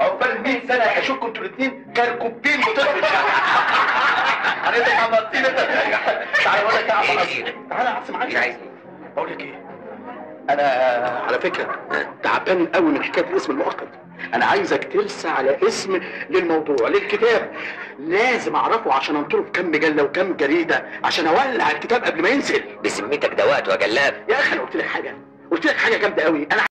عقبال 100 سنه اشوفكم أنتوا الاثنين كركوبين وطفل حضرتك عملتين انت تعالى أقول لك تعالى يا عاصم عايز بقول لك إيه أنا على فكرة تعبان قوي من حكاية الاسم المؤقت. أنا عايزك ترسى على اسم للموضوع للكتاب. لازم اعرفه عشان انطره في كام مجله وكام جريدة عشان اولع الكتاب قبل ما ينزل. بسميتك ده وقت يا جلاب يا أخي أنا قلت لك حاجة قلت لك حاجة جامدة قوي. أنا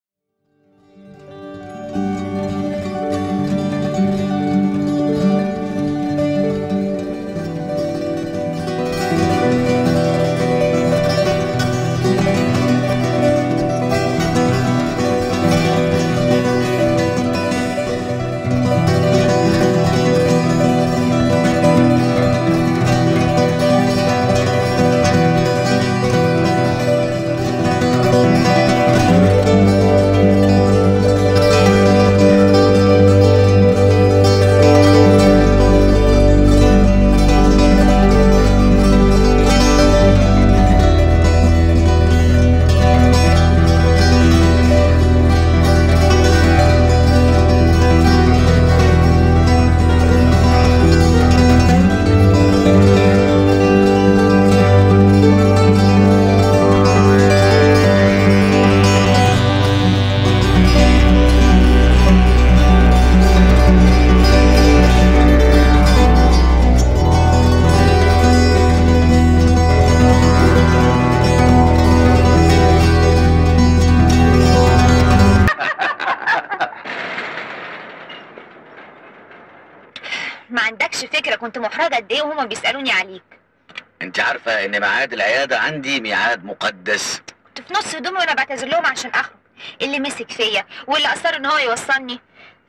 ميعاد العيادة عندي ميعاد مقدس. كنت في نص هدومي وأنا بعتذر لهم عشان أخرج. اللي مسك فيا؟ واللي اصر إن هو يوصلني.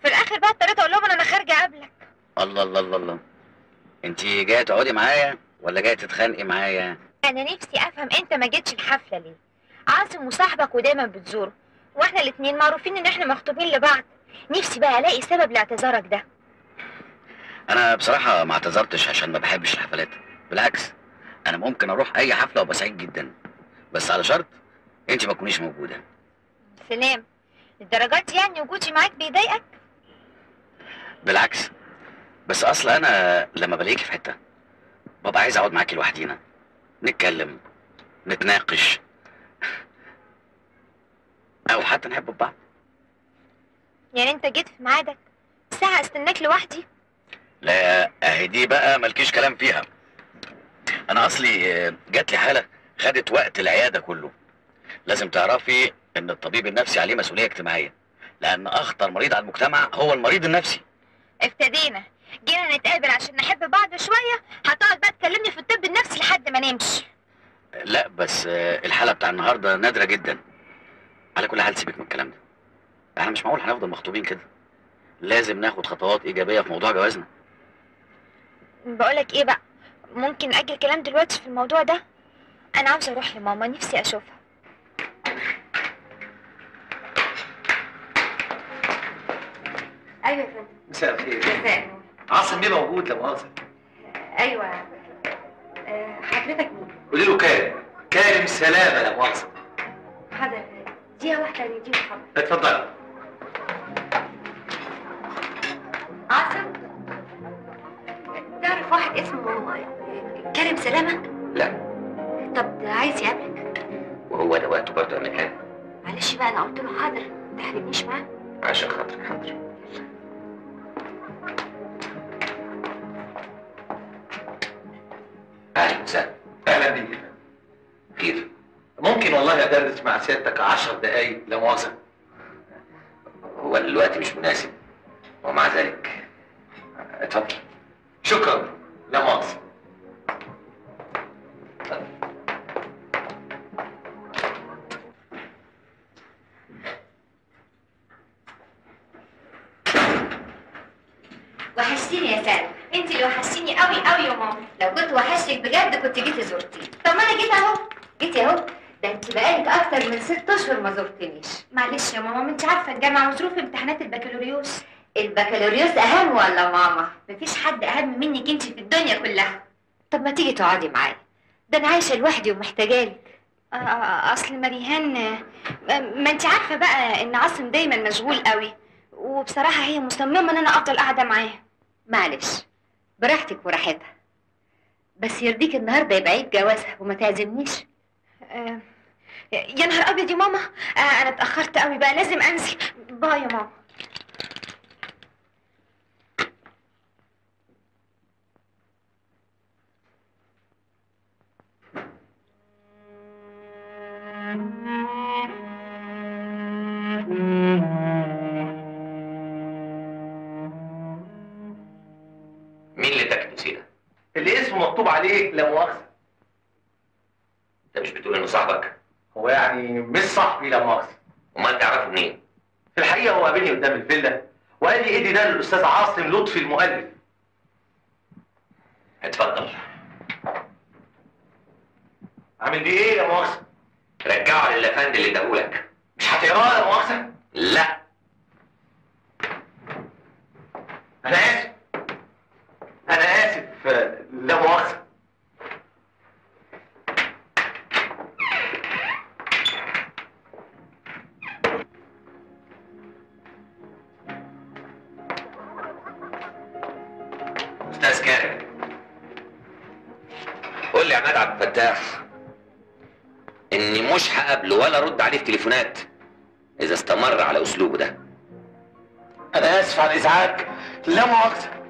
في الآخر بقى اضطريت أقول لهم ان أنا خارجة قبلك. الله الله الله الله. انت جاية تقعدي معايا ولا جاية تتخانقي معايا؟ أنا نفسي أفهم أنت ما جيتش الحفلة ليه. عاصم وصاحبك ودايما بتزوره وإحنا الاتنين معروفين إن إحنا مخطوبين لبعض. نفسي بقى ألاقي سبب لاعتذارك ده. أنا بصراحة ما اعتذرتش عشان ما بحبش الحفلات. بالعكس. أنا ممكن أروح أي حفلة وأبقى سعيد جدا. بس على شرط أنت ما تكونيش موجودة. سلام. الدرجات دي يعني وجودي معاك بيضايقك؟ بالعكس. بس أصل أنا لما بلاقيكي في حتة ببقى عايز أقعد معاكي لوحدينا. نتكلم نتناقش أو حتى نحب بعض. يعني أنت جيت في ميعادك ساعة استناك لوحدي؟ لا أهي دي بقى ملكيش كلام فيها. أنا أصلي آه، جات لي حالة خدت وقت العيادة كله. لازم تعرفي إن الطبيب النفسي عليه مسؤولية اجتماعية لأن أخطر مريض على المجتمع هو المريض النفسي. ابتدينا. جينا نتقابل عشان نحب بعض شوية. هتقعد بقى تكلمني في الطب النفسي لحد ما نمشي. لا بس آه، الحالة بتاع النهارده نادرة جدا. على كل حال سيبك من الكلام ده. إحنا مش معقول هنفضل مخطوبين كده. لازم ناخد خطوات إيجابية في موضوع جوازنا. بقولك إيه بقى؟ ممكن أجل كلام دلوقتي في الموضوع ده؟ أنا عاوزة أروح لماما نفسي أشوفها. أيوه يا فندم. مساء الخير. مساء. عاصم بيه موجود لا مؤاخذه أيوه آه، حضرتك مين؟ قولي له كارم. كارم سلامة لا مؤاخذه حاضر دقيقة واحدة نديله حاضر اتفضل واحد اسمه كريم سلامة؟ لا. طب عايز يقابلك. وهو ده وقته برضه يا مكان معلش بقى أنا قلت له حاضر ما تحرجنيش معاه. عشان خاطرك حاضر. أهلا وسهلا. أهلا بيك. خير. ممكن والله أدرس مع سيادتك عشر دقايق لا مؤاخذة. هو الوقت مش مناسب. ومع ذلك اتفضل. شكرا. لا مؤاخذة. وحشتيني يا سالم انت اللي وحشتيني قوي قوي يا ماما. لو كنت وحشتك بجد كنت جيتي زرتيني طب ما أنا جيت أهو. جيتي أهو. ده انت بقالك أكتر من ست أشهر ما زرتنيش. معلش يا ماما ما انت عارفة الجامعة وظروف امتحانات البكالوريوس. البكالوريوس أهم ولا ماما؟ مفيش حد أهم منك انت في الدنيا كلها. طب ما تيجي تقعدي معايا. ده أنا عايشة لوحدي ومحتاجالك آه، آه، أصل مريهان آه، ما انت عارفة بقى إن عاصم دايما مشغول قوي. وبصراحة هي مصممة إن أنا أفضل قاعدة معاه معلش براحتك وراحتها. بس يرضيك النهارده يبقى عيد جوازها وما تعزمنيش. آه، يا نهار أبيض يا ماما. آه، أنا اتأخرت قوي بقى لازم أنزل. باي يا ماما. مكتوب عليه لا مؤاخذة. انت مش بتقول انه صاحبك؟ هو يعني مش صاحبي لا مؤاخذة. امال تعرفه منين؟ في الحقيقة هو قابلني قدام الفيلا وقال لي ادي ده للأستاذ عاصم لطفي المؤلف. اتفضل. عامل بيه إيه لا مؤاخذة؟ رجعه للافندي اللي اداهولك مش هتقراه لا مؤاخذة؟ لا. أنا آسف. أنا آسف. لا مؤاخذة. أستاذ كارم قول لي يا عماد عبد الفتاح اني مش هقابله ولا ارد عليه في تليفونات إذا استمر على أسلوبه ده. أنا آسف على الإزعاج. لا مؤاخذة.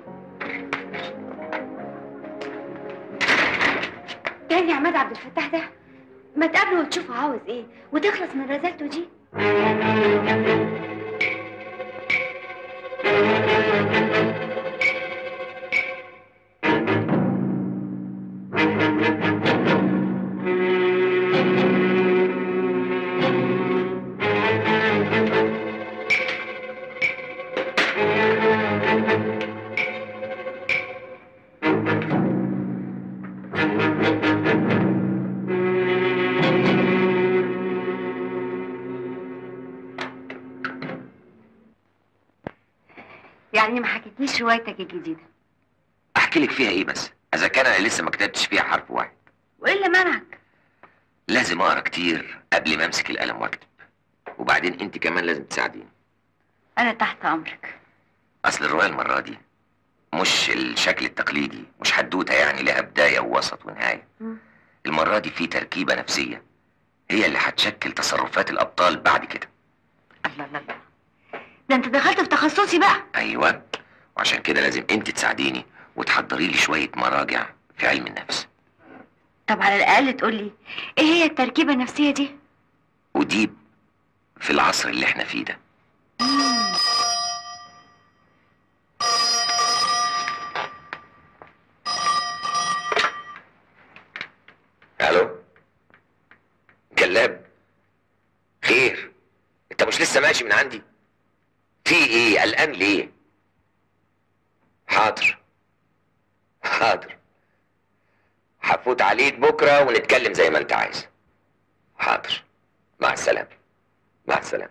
يا عماد عبد الفتاح ده؟ ما تقابله وتشوفه عاوز إيه؟ وتخلص من رزالته دي؟ روايتك الجديده أحكي لك فيها إيه بس؟ إذا كان أنا لسه ما كتبتش فيها حرف واحد. وإيه اللي منعك؟ لازم أقرأ كتير قبل ما أمسك القلم وأكتب. وبعدين أنت كمان لازم تساعديني. أنا تحت أمرك. أصل الرواية المرة دي مش الشكل التقليدي مش حدوتة يعني لها بداية ووسط ونهاية. مم. المرة دي في تركيبة نفسية. هي اللي هتشكل تصرفات الأبطال بعد كده. الله الله الله. ده أنت دخلت في تخصصي بقى. أيوه. وعشان كده لازم انت تساعديني وتحضري لي شوية مراجع في علم النفس. طب على الأقل تقول لي إيه هي التركيبة النفسية دي؟ ودي في العصر اللي إحنا فيه ده. ألو؟ جلاب؟ خير؟ انت مش لسه ماشي من عندي؟ في إيه؟ قلقان ليه؟ حاضر. حاضر. هفوت عليك بكرة ونتكلم زي ما انت عايز. حاضر. مع السلامة. مع السلامة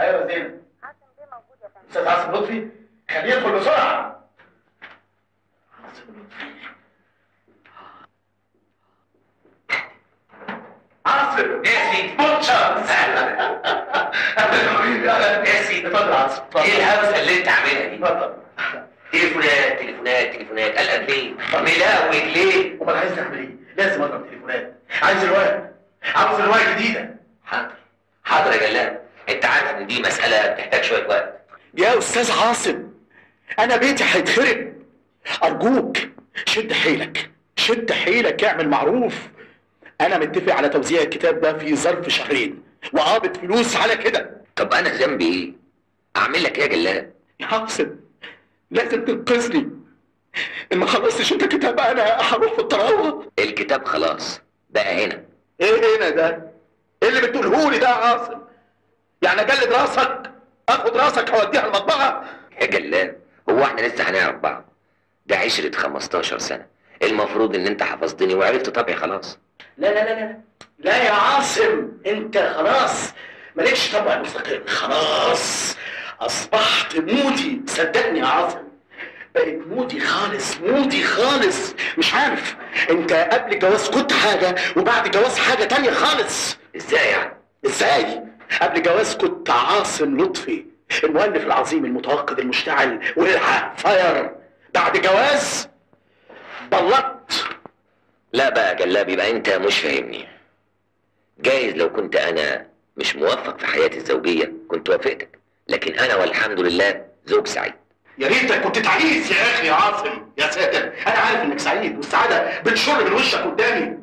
أيوه يا زينب أستاذ عاصم لطفي خليه يدخل بسرعة عاصم لطفي عاصم إيه يا سيدي بوتشر إيه يا سيدي اتفضل يا عاصم اتفضل إيه الهوسه اللي انت عاملها دي اتفضل تليفونات تليفونات تليفونات قلقان ليه ملاوج ليه امال عايز تعمل إيه؟ لازم اضرب تليفونات عايز الورق عاوز الورق جديده حاضر حاضر يا جلاب انت عارف ان دي مساله بتحتاج شوية وقت يا أستاذ عاصم أنا بيتي هيتخرب أرجوك شد حيلك شد حيلك اعمل معروف. أنا متفق على توزيع الكتاب ده في ظرف شهرين وقابض فلوس على كده. طب أنا ذنبي إيه؟ أعمل لك إيه يا جلاب يا عاصم لازم تنقذني. إن ما خلصتش أنت كتاب أنا هروح في الطراوه الكتاب خلاص بقى هنا. إيه هنا ده؟ إيه اللي بتقوله لي ده يا عاصم؟ يعني أجلد رأسك؟ اخد راسك اوديها المطبعة. يا جلال هو إحنا لسه هنعرف بعض؟ ده عشرة 15 سنة. المفروض ان انت حفظتني وعرفت طبعي خلاص. لا لا لا لا. لا يا عاصم انت خلاص. مالكش طبع مستقل خلاص. أصبحت moody. صدقني يا عاصم بقيت moody خالص moody خالص. مش عارف انت قبل الجواز كنت حاجة وبعد الجواز حاجة تانية خالص. إزاي يعني؟ إزاي؟ قبل جواز كنت عاصم لطفي المؤلف العظيم المتوقد المشتعل والحق fire. بعد جواز بلطت. لا بقى يا جلاب يبقى انت مش فاهمني. جايز لو كنت أنا مش موفق في حياتي الزوجية كنت وافقتك. لكن أنا والحمد لله زوج سعيد. يا ريتك كنت تعيس يا أخي يا عاصم. يا ساتر أنا عارف انك سعيد والسعادة بتشر من وشك قدامي.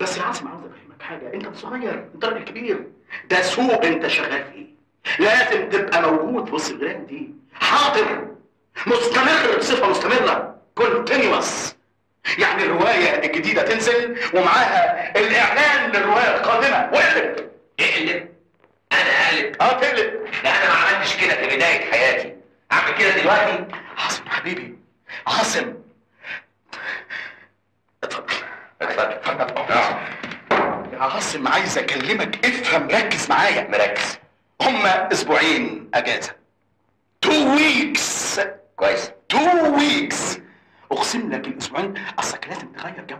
بس يا عاصم عاوز افهمك حاجة. انت صغير انت راجل كبير. ده سوق انت شغال فيه. لازم تبقى موجود في وسط الجيران دي. حاضر. مستمر بصفة مستمرة. كونتينيوس يعني الرواية الجديدة تنزل ومعاها الإعلان للرواية القادمة. واقلب. اقلب. أنا اقلب آه تقلب. ده أنا ما عملتش كده في بداية حياتي. أعمل كده دلوقتي. عاصم حبيبي. عاصم. اتفضل. اتفضل. اتفضل. آه. يا عاصم عايز أكلمك. افهم ركز معايا. مركز. هما أسبوعين أجازة. two weeks كويس. two weeks أقسم لك الأسبوعين أصلك لازم تغير جو.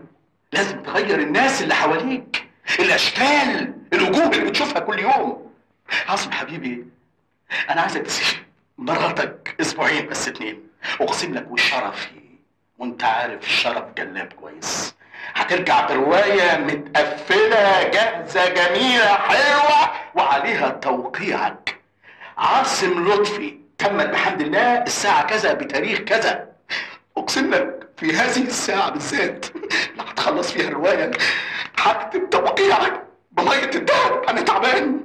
لازم تغير الناس اللي حواليك. الأشكال الوجوه اللي بتشوفها كل يوم. عاصم حبيبي أنا عايزك تسيب مراتك أسبوعين بس اتنين. أقسم لك وشرفي. وأنت عارف الشرف جلاب كويس. هترجع برواية متقفلة جاهزة جميلة حلوة وعليها توقيعك عاصم لطفي تمت بحمد الله الساعة كذا بتاريخ كذا أقسم لك في هذه الساعة بالذات اللي هتخلص فيها الرواية هكتب توقيعك بمية الدهب أنا تعبان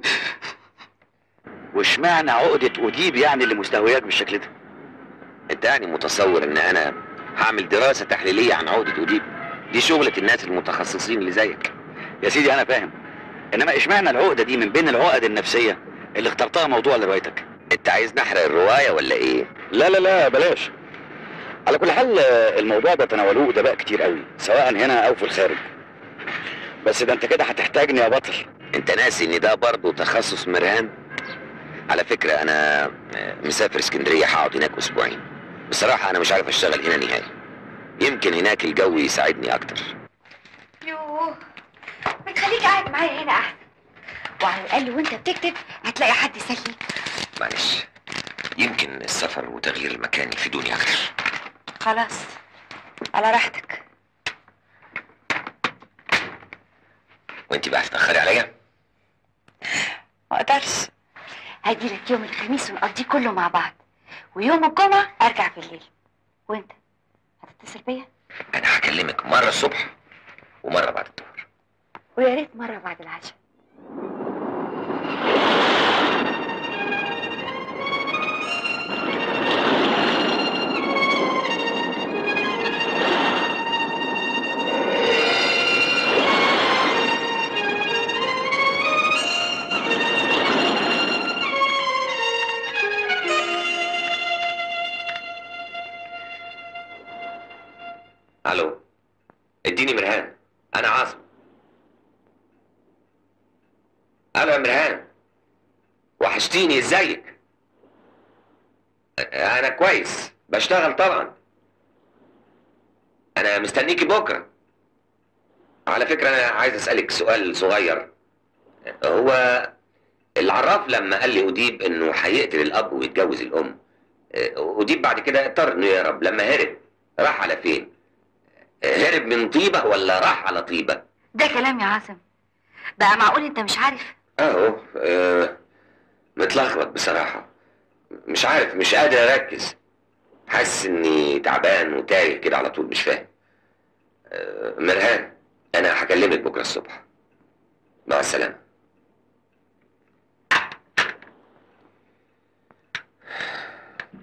واشمعنى عقدة أديب يعني اللي مستهوياك بالشكل ده؟ أنت يعني متصور إن أنا هعمل دراسة تحليلية عن عقدة أديب؟ دي شغلة الناس المتخصصين اللي زيك. يا سيدي أنا فاهم إنما إشمعنى العقدة دي من بين العقد النفسية اللي اخترتها موضوع لروايتك أنت عايز نحرق الرواية ولا إيه؟ لا لا لا بلاش على كل حال الموضوع ده تناولوه ادباء كتير قوي سواء هنا أو في الخارج بس ده أنت كده هتحتاجني يا بطل أنت ناسي إن ده برضه تخصص مرهان؟ على فكرة أنا مسافر اسكندرية هقعد هناك أسبوعين. بصراحة أنا مش عارف أشتغل هنا نهائي. يمكن هناك الجو يساعدني أكتر. يوه ما تخليك قاعد معايا هنا أحسن. وعلى الأقل وأنت بتكتب هتلاقي حد يسليك معلش. يمكن السفر وتغيير المكان يفيدوني أكتر. خلاص على راحتك. وأنت بقى هتتأخري عليا؟ ما أقدرش. هجيلك يوم الخميس ونقضيه كله مع بعض. ويوم الجمعة أرجع بالليل. وأنت؟ هتتصل بيا أنا هكلمك مرة الصبح ومرة بعد الظهر. ويا ريت مرة بعد العشاء ألو اديني مرهان أنا عاصم. ألو يا مرهان وحشتيني ازيك؟ أنا كويس بشتغل طبعا. أنا مستنيكي بكرة. على فكرة أنا عايز أسألك سؤال صغير. هو العراف لما قال لي أديب إنه هيقتل الأب ويتجوز الأم. أديب بعد كده اضطر إنه يهرب لما هرب راح على فين؟ هرب من طيبة ولا راح على طيبة؟ ده كلام يا عاصم. بقى معقول انت مش عارف؟ أهو آه، متلخبط بصراحة. مش عارف مش قادر أركز. حاسس إني تعبان وتايه كده على طول مش فاهم. آه، مرهان أنا هكلمك بكرة الصبح. مع السلامة.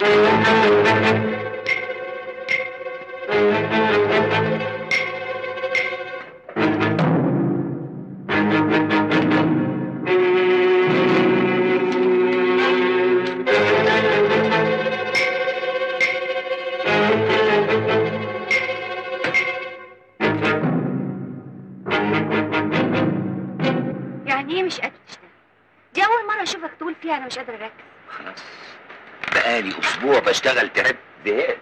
ركز خلاص. بقالي أسبوع بشتغل تعبت زهقت.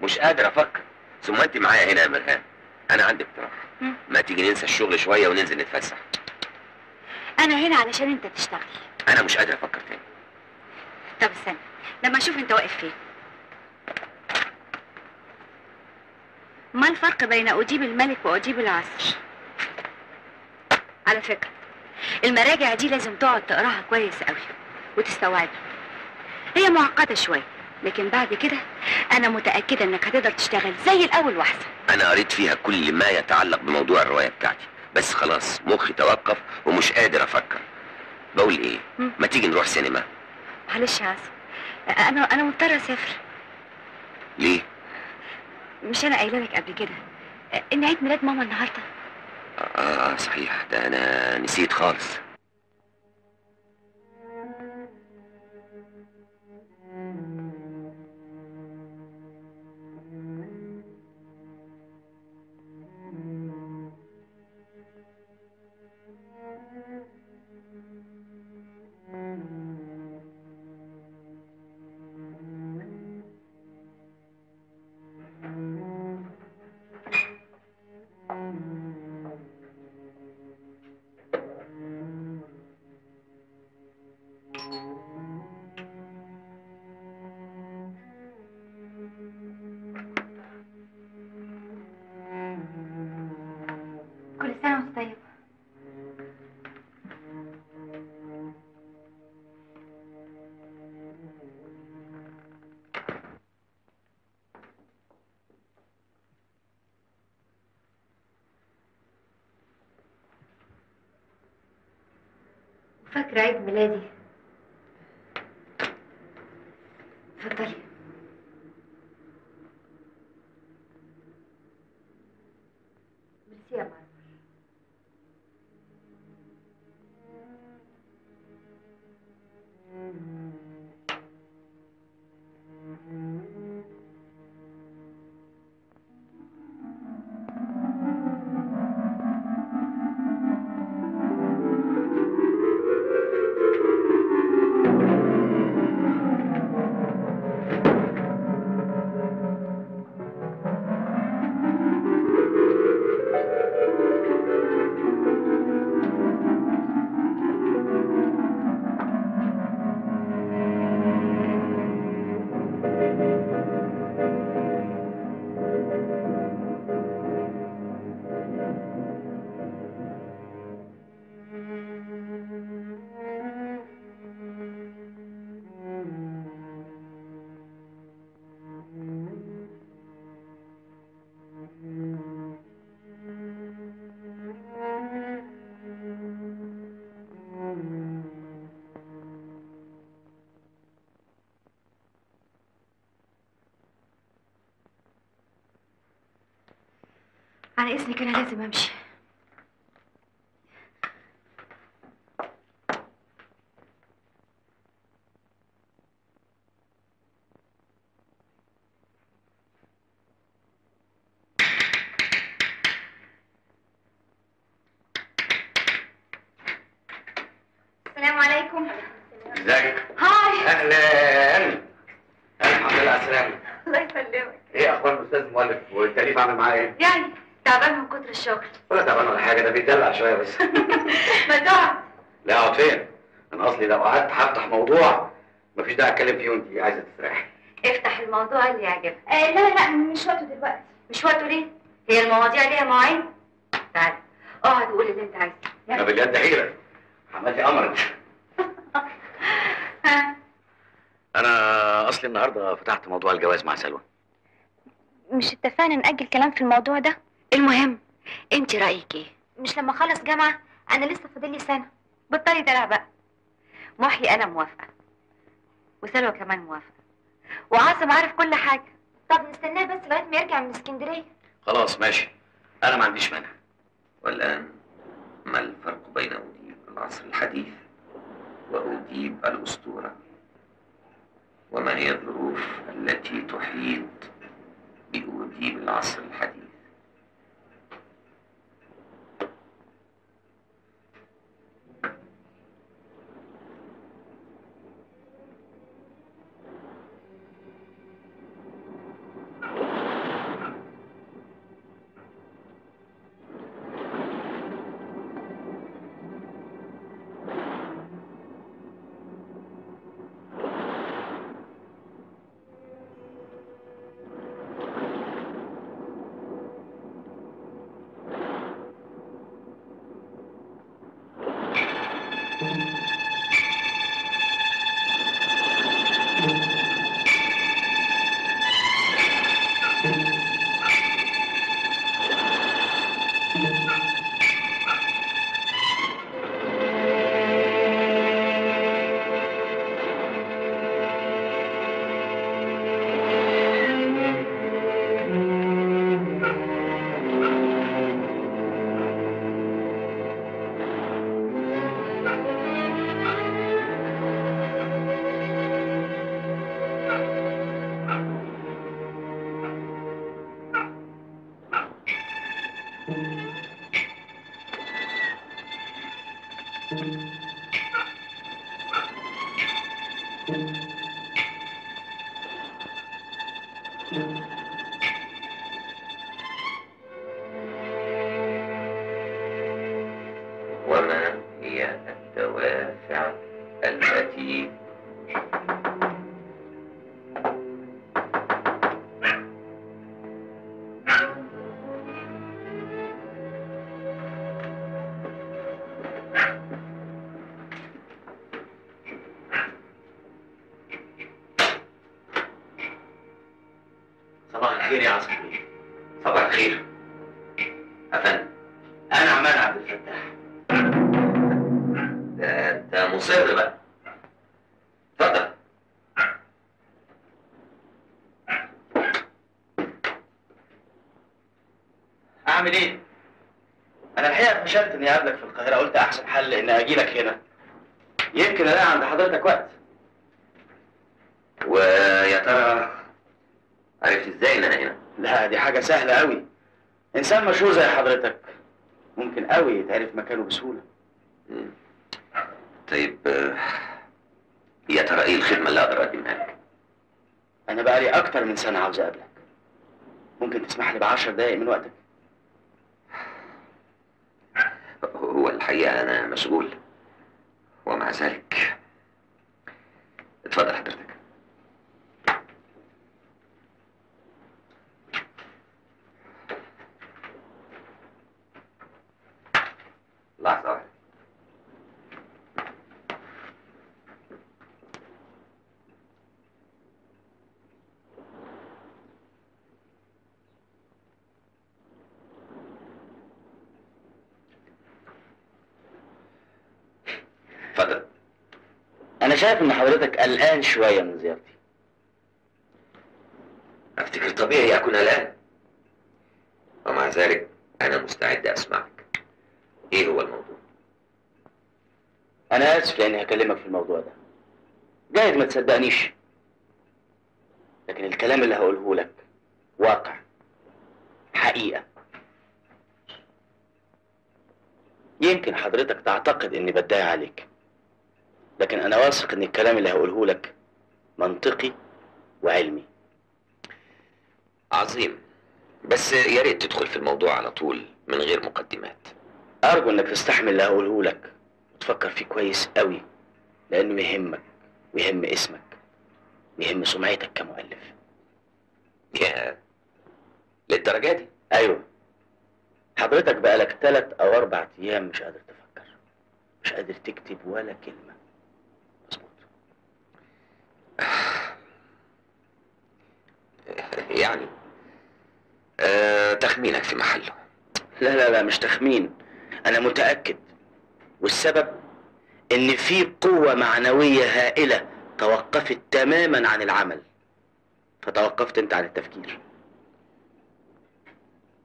مش قادر أفكر. ثم انت معايا هنا يا مرهان أنا عندي اقتراح. ما تيجي ننسى الشغل شوية وننزل نتفسح. أنا هنا علشان أنت تشتغل أنا مش قادر أفكر تاني. طب استنى. لما أشوف أنت واقف فين. ما الفرق بين أديب الملك وأديب العصر؟ على فكرة المراجع دي لازم تقعد تقراها كويس قوي وتستوعبها. هي معقدة شوية لكن بعد كده أنا متأكدة إنك هتقدر تشتغل زي الأول وأحسن. أنا قريت فيها كل ما يتعلق بموضوع الرواية بتاعتي بس خلاص مخي توقف ومش قادر أفكر. بقول مم. ما تيجي نروح سينما؟ معلش يا عاصم. أنا أنا مضطرة أسافر. ليه؟ مش أنا قايلة لك قبل كده. إن عيد ميلاد ماما النهاردة. آه, آه صحيح. ده أنا نسيت خالص. فاكرة عيد عن إذنك أنا لازم أمشي. السلام عليكم. ازيك؟ هاي. أهلا. الحمد لله على السلامه الله يسلمك. إيه أخبار الأستاذ مؤلف والتأليف عامل معاه إيه؟ يعني تعبان من كتر الشغل. ولا تعبان ولا حاجة ده بيتدلع شوية بس. ما تقعد لا اقعد فين؟ أنا اصلي لو قعدت هفتح موضوع مفيش داعي اتكلم فيه وانت عايزة تستريحي افتح الموضوع اللي يعجبك. آه لا لا مش وقته دلوقتي. مش وقته ليه؟ هي المواضيع ليها مواعيد؟ تعال اقعد وقول اللي انت عايزه. أنا بجد حيره حماتي امرت ها؟ أنا أصلي النهارده فتحت موضوع الجواز مع سلوى. مش اتفقنا نأجل كلام في الموضوع ده؟ المهم انت رايك إيه؟ مش لما أخلص جامعة أنا لسه فاضل لي سنة. بطلي دلع بقى. محي أنا موافقة. وسلوى كمان موافقة. وعاصم عارف كل حاجة. طب نستناه بس لغاية ما يرجع من اسكندرية. خلاص ماشي. أنا ما عنديش مانع. والآن ما الفرق بين أديب العصر الحديث وأديب الأسطورة؟ وما هي الظروف التي تحيط بأديب العصر الحديث؟ عرفت إزاي إن أنا هنا؟ لا دي حاجة سهلة قوي إنسان مشهور زي حضرتك. ممكن قوي يتعرف مكانه بسهولة. مم. طيب آه، يا ترى إيه الخدمة اللي أقدر أقدمها لك؟ أنا بقالي أكتر من سنة عاوز أقابلك. ممكن تسمح لي بعشر دقايق من وقتك؟ هو الحقيقة أنا مشغول ومع ذلك اتفضل حضرتك لحظه واحدة اتفضل أنا شايف ان حضرتك قلقان شوية من زيارتي. أفتكر طبيعي أكون قلقان. ومع ذلك أنا مستعد أسمعك. إيه هو الموضوع؟ أنا آسف لأني هكلمك في الموضوع ده. جايز ما تصدقنيش. لكن الكلام اللي هقوله لك واقع. حقيقة. يمكن حضرتك تعتقد إني بدعي عليك. لكن أنا واثق أن الكلام اللي هقوله لك منطقي وعلمي. عظيم. بس يا ريت تدخل في الموضوع على طول من غير مقدمات. أرجو أنك تستحمل اللي هقوله لك وتفكر فيه كويس قوي لأنه يهمك ويهم اسمك ويهم سمعتك كمؤلف. يا للدرجة دي؟ أيوه. حضرتك بقالك ثلاث أو أربع أيام مش قادر تفكر مش قادر تكتب ولا كلمة مظبوط يعني آه تخمينك في محله. لا لا لا مش تخمين. أنا متأكد. والسبب؟ إن في قوة معنوية هائلة توقفت تماما عن العمل. فتوقفت أنت عن التفكير.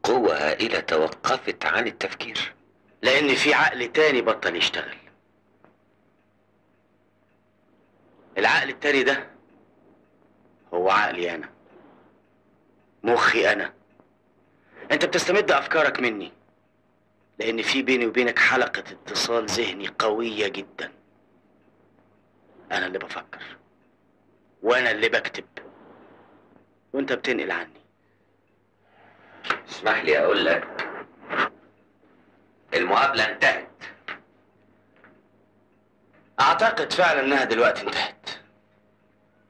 قوة هائلة توقفت عن التفكير. لأن في عقل تاني بطل يشتغل. العقل التاني ده هو عقلي أنا. مخي أنا. أنت بتستمد أفكارك مني. لأن في بيني وبينك حلقة اتصال ذهني قوية جدا. أنا اللي بفكر. وأنا اللي بكتب. وأنت بتنقل عني. اسمح لي أقول لك المقابلة انتهت. أعتقد فعلا إنها دلوقتي انتهت.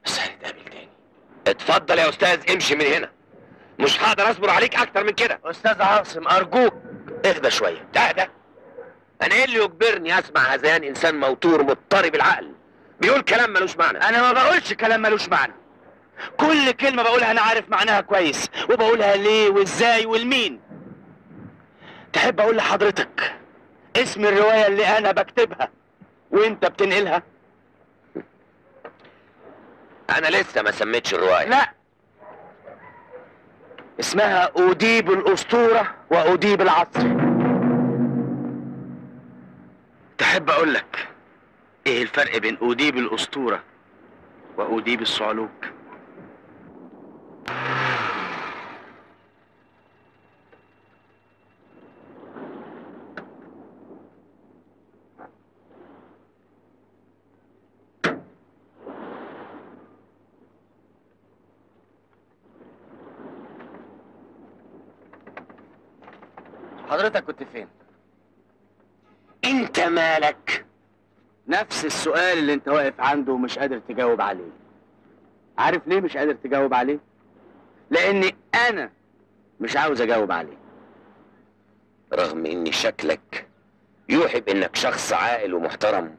بس هنتقابل تاني. اتفضل يا أستاذ امشي من هنا. مش هقدر اصبر عليك أكتر من كده. أستاذ عاصم أرجوك. اهدى شوية. ده ده أنا إيه اللي يجبرني أسمع هذيان إنسان موتور مضطرب العقل؟ بيقول كلام ملوش معنى. أنا ما بقولش كلام ملوش معنى. كل كلمة بقولها أنا عارف معناها كويس وبقولها ليه وإزاي والمين. تحب أقول لحضرتك اسم الرواية اللي أنا بكتبها وأنت بتنقلها؟ أنا لسه ما سميتش الرواية. لا. اسمها أديب الأسطورة وأديب العصر. تحب أقول لك إيه الفرق بين أديب الأسطورة وأديب الصعلوك؟ حضرتك كنت فين؟ انت مالك؟ نفس السؤال اللي انت واقف عنده ومش قادر تجاوب عليه. عارف ليه مش قادر تجاوب عليه؟ لاني أنا مش عاوز أجاوب عليه. رغم ان شكلك يوحي بإنك شخص عاقل ومحترم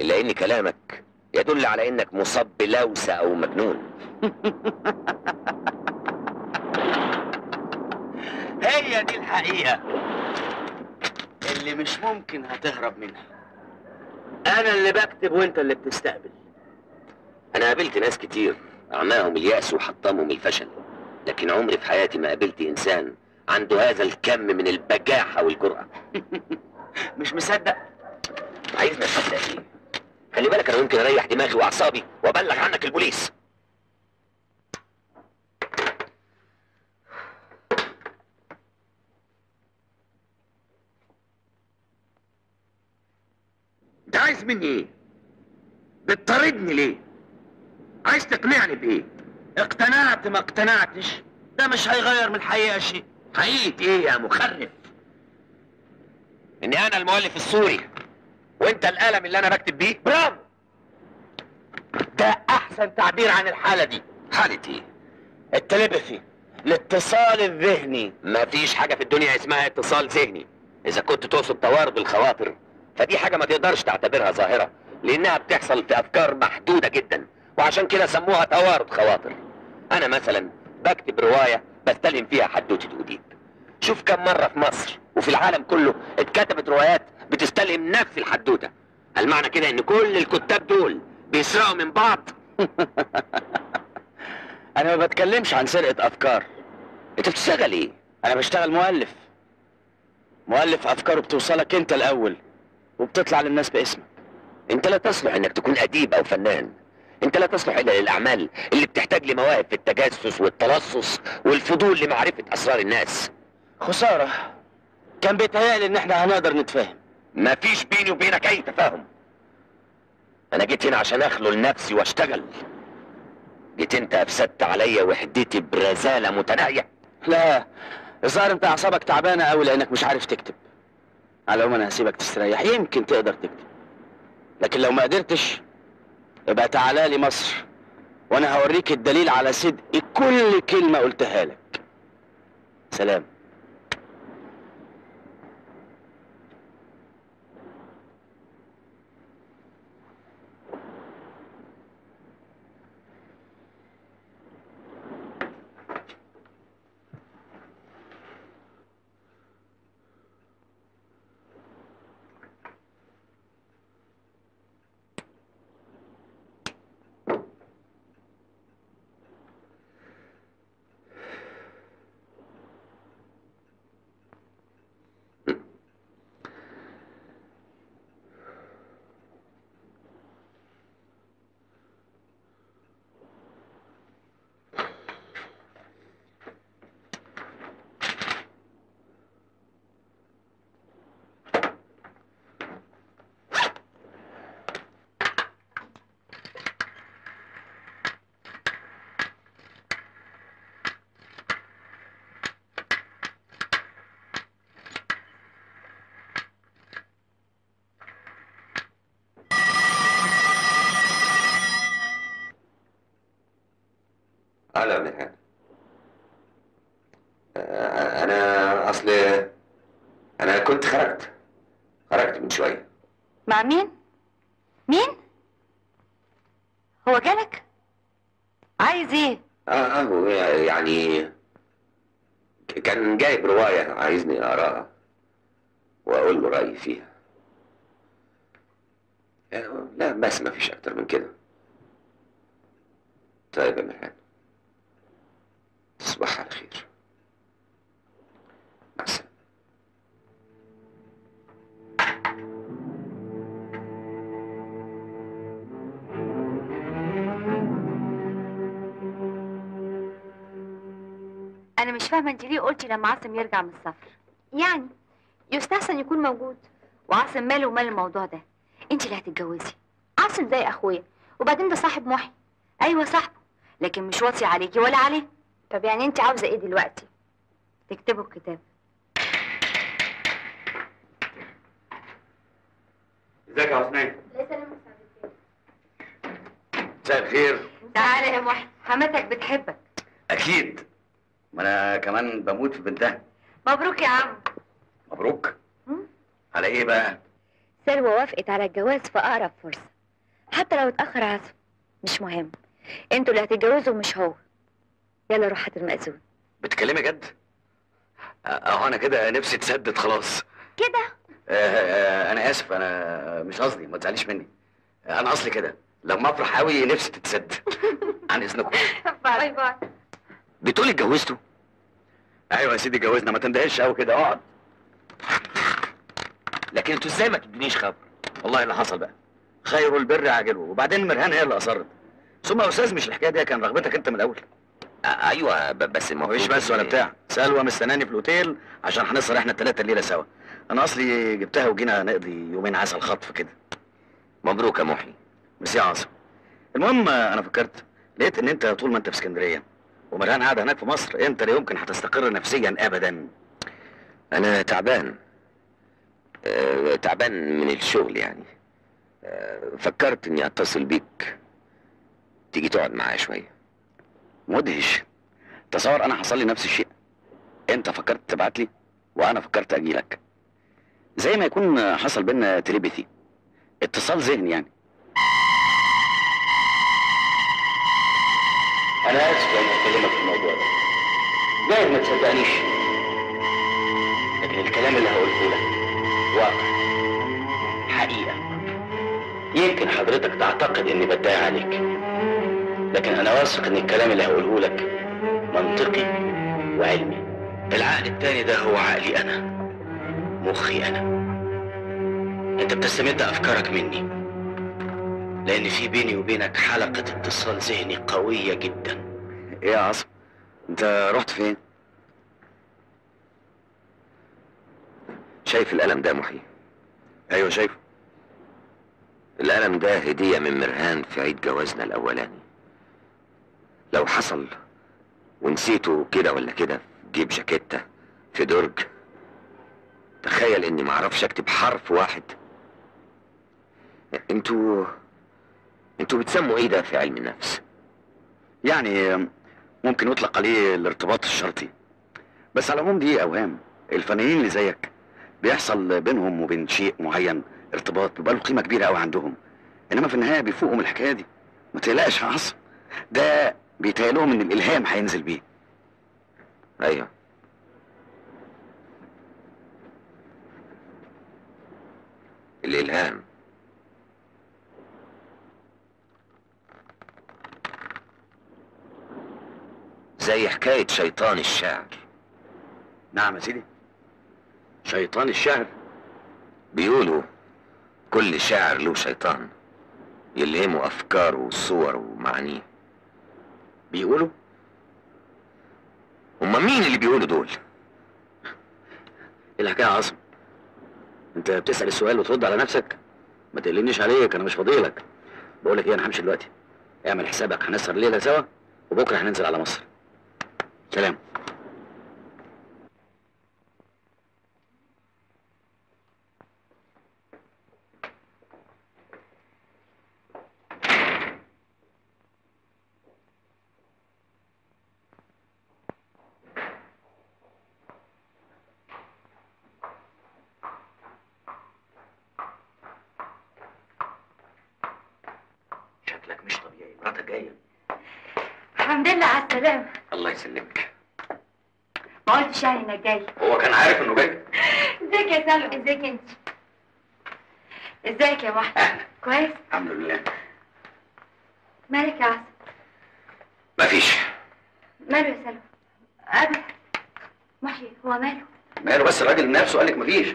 إلا إن كلامك يدل على إنك مصاب بلوسة أو مجنون. هي دي الحقيقة. اللي مش ممكن هتهرب منها. أنا اللي بكتب وأنت اللي بتستقبل. أنا قابلت ناس كتير أعماهم اليأس وحطمهم الفشل. لكن عمري في حياتي ما قابلت إنسان عنده هذا الكم من البجاحة والجرأة. مش مصدق. عايزني اصدق إيه خلي بالك أنا ممكن أريح دماغي وأعصابي وأبلغ عنك البوليس. عايز مني إيه؟ بتطاردني ليه؟ عايز تقنعني بإيه؟ اقتنعت ما اقتنعتش. ده مش هيغير من الحقيقة شيء. حقيقة إيه يا مخرف؟ إني أنا المؤلف السوري وأنت القلم اللي أنا بكتب بيه. برافو! ده أحسن تعبير عن الحالة دي. حالة إيه؟ التليبثي الاتصال الذهني. مفيش حاجة في الدنيا اسمها اتصال ذهني. إذا كنت تقصد توارد الخواطر فدي حاجة ما تقدرش تعتبرها ظاهرة لأنها بتحصل في أفكار محدودة جدا وعشان كده سموها توارد خواطر. أنا مثلا بكتب رواية بستلهم فيها حدوتة أديب شوف كم مرة في مصر وفي العالم كله اتكتبت روايات بتستلهم نفس الحدوتة. هل معنى كده إن كل الكتاب دول بيسرقوا من بعض؟ أنا ما بتكلمش عن سرقة أفكار. أنت بتشتغل إيه؟ أنا بشتغل مؤلف. مؤلف أفكاره بتوصلك أنت الأول. وبتطلع للناس باسمك. انت لا تصلح انك تكون أديب أو فنان. انت لا تصلح إلا للأعمال اللي بتحتاج لمواهب في التجسس والتلصص والفضول لمعرفة أسرار الناس. خسارة. كان بيتهيألي إن إحنا هنقدر نتفاهم. مفيش بيني وبينك أي تفاهم. أنا جيت هنا عشان أخلو لنفسي وأشتغل. جيت أنت أفسدت عليا وحدتي برزالة متناهية. لا الظاهر أنت أعصابك تعبانة قوي لأنك مش عارف تكتب. على العموم أنا هسيبك تستريح. يمكن تقدر تكتب. لكن لو ما قدرتش يبقى تعالى لي مصر وأنا هوريك الدليل على صدق كل كلمة قلتها لك. سلام. دلوقتي لما عاصم يرجع من السفر. يعني يستحسن يكون موجود. وعاصم ماله ومال الموضوع ده. انت اللي هتتجوزي. عاصم زي أخويا. وبعدين ده صاحب محي. أيوه صاحبه. لكن مش واطي عليكي ولا عليه. طب يعني انت عاوزة إيه دلوقتي؟ تكتبوا الكتاب. ازيك يا عثمان مساء الخير. تعالى يا محي. حماتك بتحبك. أكيد. ما أنا كمان بموت في بنتها. مبروك يا عم. مبروك. على إيه بقى؟ سلوى وافقت على الجواز في أقرب فرصة. حتى لو اتأخر عزم. مش مهم. أنتوا اللي هتتجوزوا مش هو. يلا روح هات المأذون. بتكلمي جد؟ أهو أنا كده نفسي تسدد خلاص. كده؟ آه، آه، أنا آسف. أنا مش قصدي. ما تزعليش مني. أنا أصلي كده. لما أفرح قوي نفسي تتسد. عن إذنكم. باي باي. بتقولي اتجوزتوا؟ أيوه يا سيدي اتجوزنا. ما تندهش قوي كده. اقعد. لكن أنتوا إزاي ما تدونيش خبر؟ والله اللي حصل بقى. خير البر عاجله. وبعدين مرهان هي اللي اصرت ثم يا أستاذ مش الحكاية دي كان رغبتك أنت من الأول؟ أيوه بس المفروض مفيش بس ولا بتاع. سلوى مستناني في الأوتيل عشان هنسهر إحنا الثلاثه الليلة سوا. أنا أصلي جبتها وجينا نقضي يومين عسل خطف كده. مبروك يا محي. ميرسي يا عاصم. المهم أنا فكرت. لقيت إن أنت طول ما أنت في اسكندرية. ومرهان قاعدة هناك في مصر انت لا يمكن هتستقر نفسيا ابدا. أنا تعبان. آه، تعبان من الشغل يعني. آه، فكرت إني أتصل بيك. تيجي تقعد معايا شوية. مدهش. تصور أنا حصل لي نفس الشيء. أنت فكرت تبعت لي؟ وأنا فكرت أجي لك. زي ما يكون حصل بينا تليبثي اتصال ذهني يعني. أنا اسف اني اكلمك في الموضوع ده. جاي ما تصدقنيش. لكن الكلام اللي هقوله لك واقع. حقيقة. يمكن حضرتك تعتقد إني بدعي عليك. لكن أنا واثق إن الكلام اللي هقوله لك منطقي وعلمي. العقل التاني ده هو عقلي أنا مخي أنا. أنت بتستمد أفكارك مني. لأن في بيني وبينك حلقة اتصال ذهني قوية جدا. إيه يا عاصم؟ أنت رحت فين؟ شايف القلم ده محي؟ أيوه شايفه. القلم ده هدية من مرهان في عيد جوازنا الأولاني. لو حصل ونسيته كده ولا كده جيب جاكيتة في درج. تخيل إني معرفش أكتب حرف واحد. أنتوا أنتوا بتسموا إيه ده في علم النفس؟ يعني ممكن يطلق عليه الارتباط الشرطي. بس على العموم دي أوهام. الفنانين اللي زيك بيحصل بينهم وبين شيء معين ارتباط بيبقى له قيمة كبيرة قوي عندهم. إنما في النهاية بيفوقوا من الحكاية دي. ما تقلقش يا عاصم. ده بيتهيألهم إن الإلهام هينزل بيه. أيوه. الإلهام. زي حكاية شيطان الشعر. نعم يا سيدي. شيطان الشهر بيقولوا كل شاعر له شيطان يلهمه أفكاره وصوره ومعانيه. بيقولوا؟ هما مين اللي بيقولوا دول؟ إيه الحكاية يا عاصم؟ أنت بتسأل السؤال وترد على نفسك؟ ما تقلنيش عليك أنا مش فاضيلك. بقول لك إيه أنا همشي دلوقتي. اعمل حسابك هنسهر الليلة سوا وبكرة هننزل على مصر. سلام. شكلك مش طبيعي مراتك جاية. الحمد لله على السلامة. الله يسلمك. ما قلتش يعني انك جاي. هو كان عارف إنه جاي؟ ازيك يا سلمى؟ ازيك انت؟ ازيك يا محي كويس؟ الحمد لله. مالك يا عاصم؟ مفيش ماله يا سلمى؟ ابدا محي هو ماله؟ ماله بس الراجل نفسه قال لك مفيش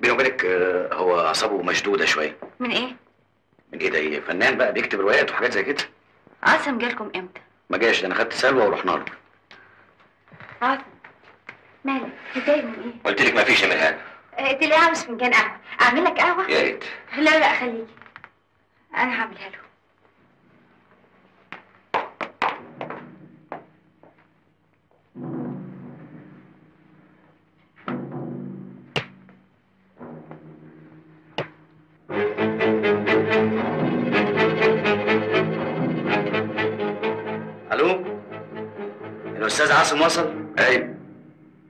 بيني وبينك آه، هو أعصابه مشدودة شوية. من إيه؟ من إيه ده؟ إيه فنان بقى بيكتب روايات وحاجات زي كده؟ عاصم جالكم إمتى؟ ما جاش ده أنا خدت سلوى ورحنا له. عاصم مالك؟ متضايق من إيه؟ قلت لك مفيش يا مرهان انت ليه عاوز فنجان قهوه أعمل لك قهوة؟ يا ريت. لا لا خليكي. أنا هعملها له. الاستاذ عاصم وصل؟ أيوه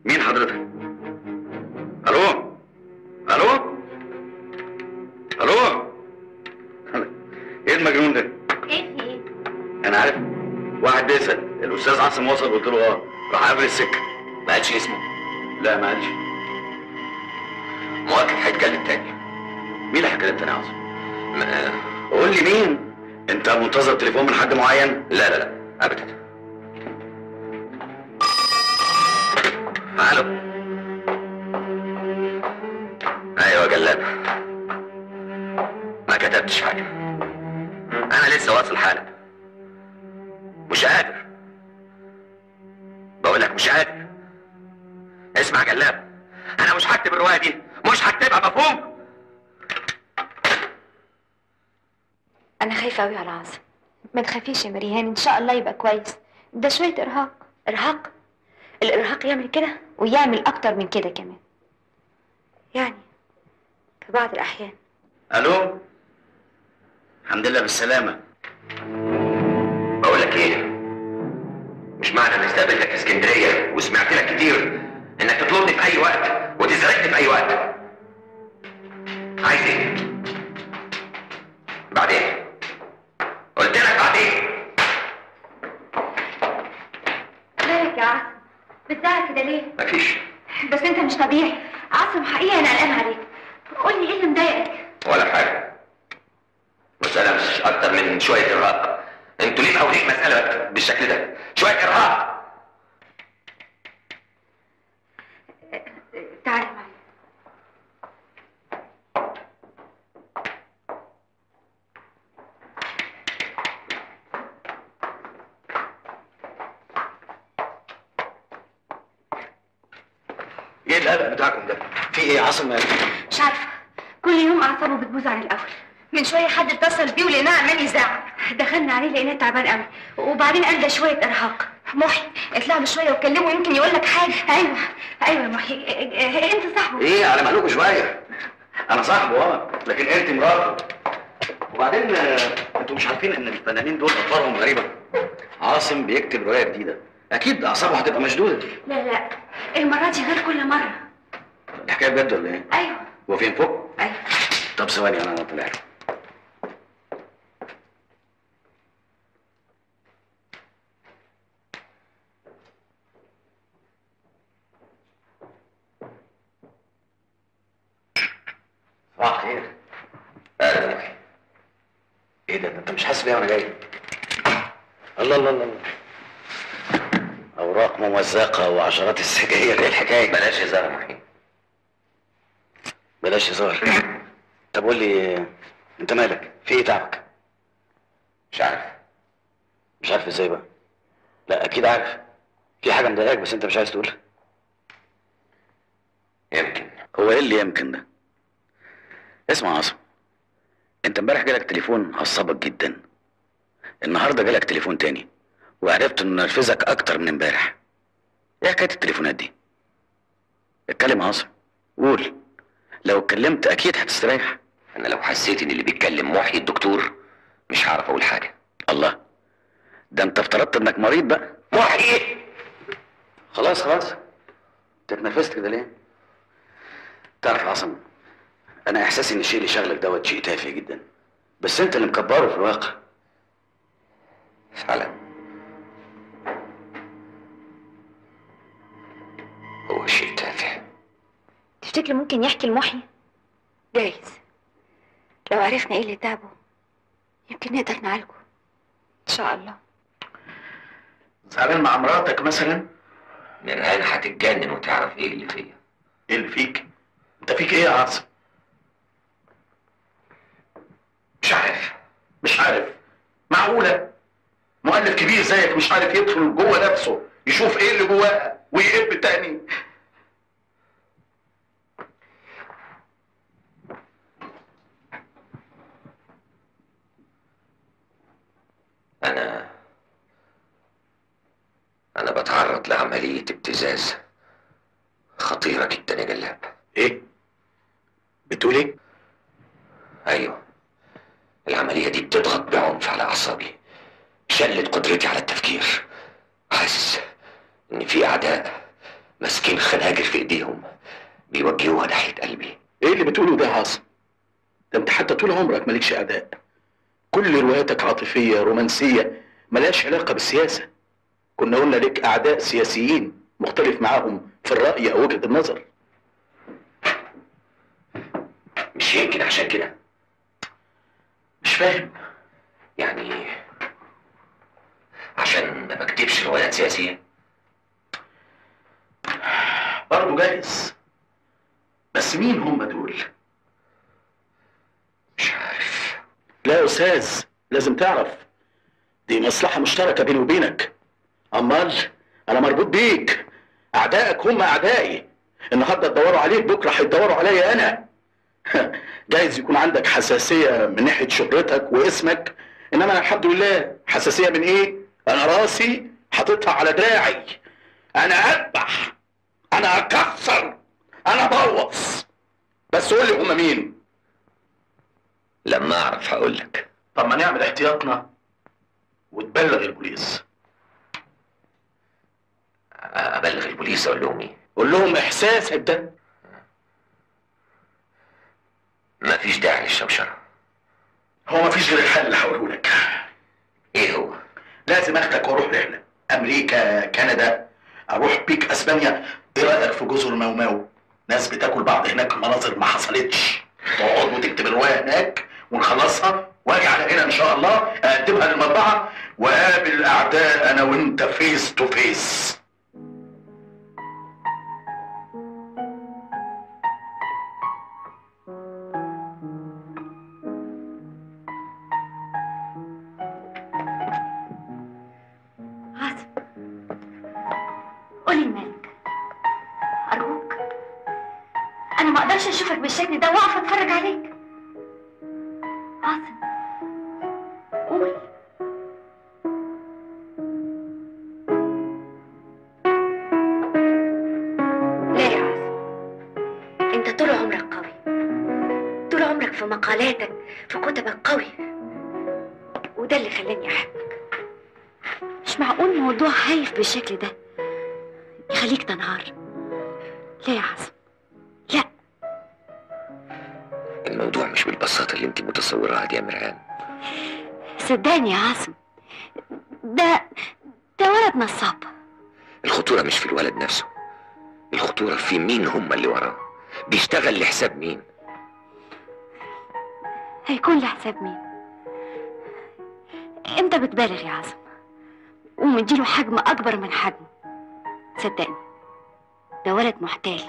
مين حضرتك؟ ألو؟ ألو؟ ألو؟ إيه المجنون ده؟ إيه في إيه؟ أنا عارف. واحد بيسأل. الأستاذ عاصم وصل قلت له آه. راح قابل السكة. ما قالش اسمه. لا ما قالش. مؤكد هيتكلم تاني. مين اللي هيكلم تاني يا عاصم؟ ما- قول لي مين؟ أنت منتظر تليفون من حد معين؟ لا لا لا. ابدا. ألو أيوه جلاب ما كتبتش حاجة. أنا لسه واصل حالا. مش قادر. بقول لك مش قادر. اسمع جلاب أنا مش هكتب الرواية دي. مش هكتبها مفهوم؟ أنا خايفة قوي على عاصم. ما تخافيش يا مريهان إن شاء الله يبقى كويس. ده شوية إرهاق. إرهاق؟ الإرهاق يعمل كده؟ ويعمل أكتر من كده كمان. يعني في بعض الأحيان. ألو؟ الحمد لله بالسلامة. بقول لك إيه؟ مش معنى اني استقبلتك في اسكندرية وسمعت لك كتير إنك تطلبني في أي وقت وتزعجني في أي وقت. عايز إيه؟ بعدين قلت لك بعدين مالك يا عاصم بتزعل كده ليه؟ مفيش. بس انت مش طبيعي. عاصم حقيقي أنا قلقان عليك. قول لي إيه اللي مضايقك؟ ولا حاجة. مسألة مش أكتر من شوية إرهاق. أنتوا ليه مقاولين مسألة بالشكل ده؟ شوية إرهاق. تعالى. معايا إيه القلق بتاعكم ده؟ في إيه؟ يا عاصم مش عارفة. كل يوم أعصابه بتبوظ عن الأول. من شوية حد اتصل بيه ولقيناه عمال يزعق. دخلنا عليه لقيناه تعبان قوي. وبعدين قال ده شوية إرهاق. محي اطلع له شوية وكلمه يمكن يقول لك حاجة. أيوه. أيوه يا محي. إيه- أنت صاحبه؟ إيه على مهلكوا شوية. أنا صاحبه أه. لكن انت مراته. وبعدين آه، أنتوا مش عارفين إن الفنانين دول اطوارهم غريبة. عاصم بيكتب رواية جديدة. أكيد أعصابه هتبقى مشدودة. لا لا المرة دي غير كل مرة. الحكاية بجد ولا إيه؟ أيوه. هو فين؟ فوق؟ أيوه. طب ثواني أنا طلع صباح الخير. أهلا. يا أخي إيه ده ده؟ أنت مش حاسس بيا وأنا جاي؟ الله الله الله الله. أوراق ممزقة وعشرات السجاير. إيه الحكاية؟ بلاش هزار يا بلاش هزار. طب قول لي أنت مالك؟ في إيه تعبك؟ مش عارف. مش عارف إزاي بقى. لا أكيد عارف. في حاجة مضايقاك بس أنت مش عايز تقولها. يمكن. هو إيه اللي يمكن ده؟ اسمع يا عاصم. أنت امبارح جالك تليفون عصبك جدا. النهارده جالك تليفون تاني. وعرفت إنه نرفزك أكتر من إمبارح. إيه حكاية التليفونات دي؟ اتكلم يا عاصم. قول. لو اتكلمت أكيد هتستريح. أنا لو حسيت إن اللي بيتكلم محي الدكتور مش هعرف أقول حاجة. الله. ده أنت افترضت إنك مريض بقى. محي خلاص خلاص. أنت اتنرفزت كده ليه؟ تعرف يا عاصم أنا إحساسي إن الشيء اللي شغلك دوت شيء تافه جدا. بس أنت اللي مكبره في الواقع. فعلا. هو شيء تافه تفتكر ممكن يحكي لمحي جايز. لو عرفنا إيه اللي تعبه يمكن نقدر نعالجه. إن شاء الله. زعلان مع مراتك مثلا؟ نرهان هتتجنن وتعرف إيه اللي فيا. إيه اللي فيك؟ أنت فيك إيه يا عاصم؟ مش عارف. مش عارف. معقولة؟ مؤلف كبير زيك مش عارف يدخل جوه نفسه يشوف إيه اللي جواه؟ ويقب تاني. أنا أنا بتعرض لعملية ابتزاز خطيرة جدا يا جلاب. إيه؟ بتقول إيه؟ أيوه. العملية دي بتضغط بعنف على أعصابي شلت قدرتي على التفكير. حاسس ان في أعداء ماسكين خناجر في إيديهم بيوجهوها ناحية قلبي. إيه اللي بتقوله ده يا عاصم؟ ده أنت حتى طول عمرك مالكش اعداء كل رواياتك عاطفية رومانسية ملهاش علاقة بالسياسة. كنا قلنا لك أعداء سياسيين مختلف معاهم في الرأي أو وجهة النظر. مش يمكن عشان كده. مش فاهم. يعني عشان ما بكتبش روايات سياسية. برضه جايز. بس مين هم دول؟ مش عارف. لا يا أستاذ لازم تعرف. دي مصلحة مشتركة بيني وبينك. أمال أنا مربوط بيك. أعدائك هم أعدائي. النهارده تدوروا عليك بكرة هيدوروا عليا أنا. جايز يكون عندك حساسية من ناحية شهرتك واسمك. إنما أنا الحمد لله حساسية من إيه؟ أنا راسي حاططها على دراعي. أنا أذبح. أنا اكسر أنا ابوظ بس قول لي هم مين؟ لما اعرف هقول لك. طب ما نعمل احتياطنا وتبلغ البوليس. أبلغ البوليس أقول لهم إيه؟ قول لهم احساسك ده مفيش داعي للشوشره هو مفيش غير الحل اللي هقوله لك. إيه هو؟ لازم أخدك وأروح رحله أمريكا كندا أروح بيك أسبانيا. إيه رأيك في جزر ماو ماو ناس بتاكل بعض هناك مناظر ما حصلتش. تقعد وتكتب الرواية هناك ونخلصها واجي على هنا إن شاء الله أقدمها للمطبعة واقابل أعداء أنا وأنت face to face بالشكل ده. يخليك تنهار. لا يا عاصم لا. الموضوع مش بالبساطة اللي انت متصورها دي يا مرعان صدقني يا عاصم ده ده ولد نصاب. الخطورة مش في الولد نفسه. الخطورة في مين هم اللي وراه؟ بيشتغل لحساب مين؟ هيكون لحساب مين؟ انت بتبالغ يا عاصم ومديله حجم أكبر من حجمه. صدقني ده ولد محتال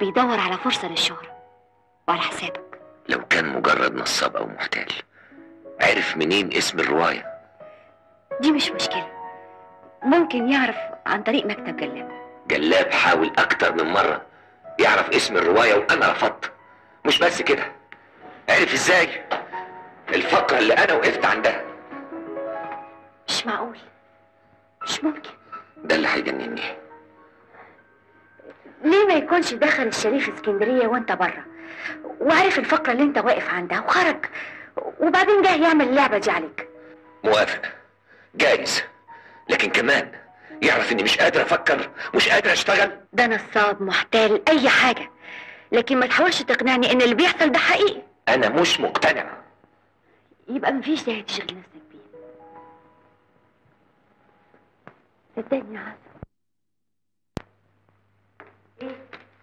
بيدور على فرصة للشهرة وعلى حسابك. لو كان مجرد نصاب أو محتال. عرف منين اسم الرواية؟ دي مش مشكلة. ممكن يعرف عن طريق مكتب جلاب. جلاب حاول أكتر من مرة يعرف اسم الرواية وأنا رفضت. مش بس كده. عرف إزاي؟ الفقرة اللي أنا وقفت عندها. مش معقول. مش ممكن ده اللي هيجنني. ليه ما يكونش دخل الشريف اسكندرية وانت بره؟ وعرف الفقرة اللي انت واقف عندها وخرج وبعدين جه يعمل اللعبة دي عليك. موافق. جايز. لكن كمان يعرف إني مش قادر أفكر مش قادر أشتغل. ده نصاب محتال أي حاجة. لكن ما تحاولش تقنعني إن اللي بيحصل ده حقيقي. أنا مش مقتنع. يبقى مفيش داعي تشغل نفسك بيه. صدقني يا عاصم إيه؟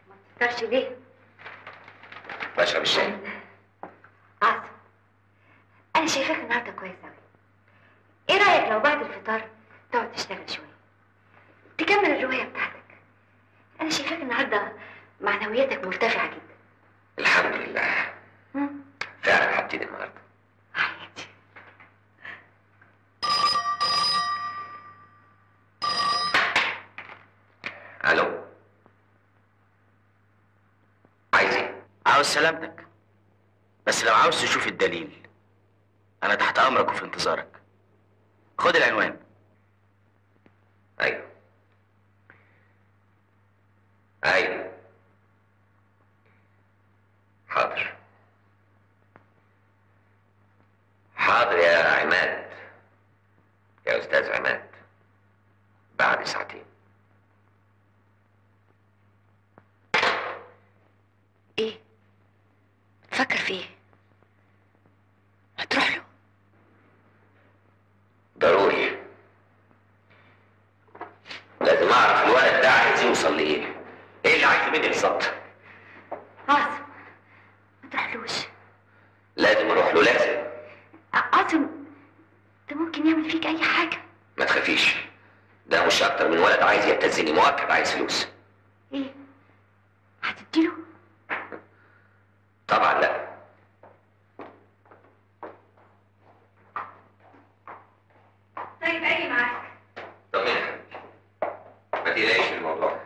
ما تفكرش ليه؟ بشرب الشاي. عاصم أنا شايفاك النهارده كويس قوي إيه رأيك لو بعد الفطار تقعد تشتغل شوية؟ تكمل الرواية بتاعتك. أنا شايفاك النهارده معنوياتك مرتفعة جدا. الحمد لله؟ فعلا هبتدي النهارده. عاوز سلامتك. بس لو عاوز تشوف الدليل أنا تحت أمرك وفي انتظارك. خد العنوان. أيوه. أيوه. حاضر. حاضر يا عماد. يا أستاذ عماد. بعد ساعتين. إيه؟ فيه. هتروح له. ضروري. لازم أعرف الولد ده عايز يوصل لإيه. إيه اللي عايزه مني بالظبط؟ عاصم ما تروحلوش. لازم أروح له لازم. عاصم ده ممكن يعمل فيك أي حاجة. ما تخافيش. ده مش أكتر من ولد عايز يبتزني مؤكد عايز فلوس. إيه؟ هتديله؟ طبعا لا طيب أجي معاك طمني يا حبيبي ما تقلقيش من الموضوع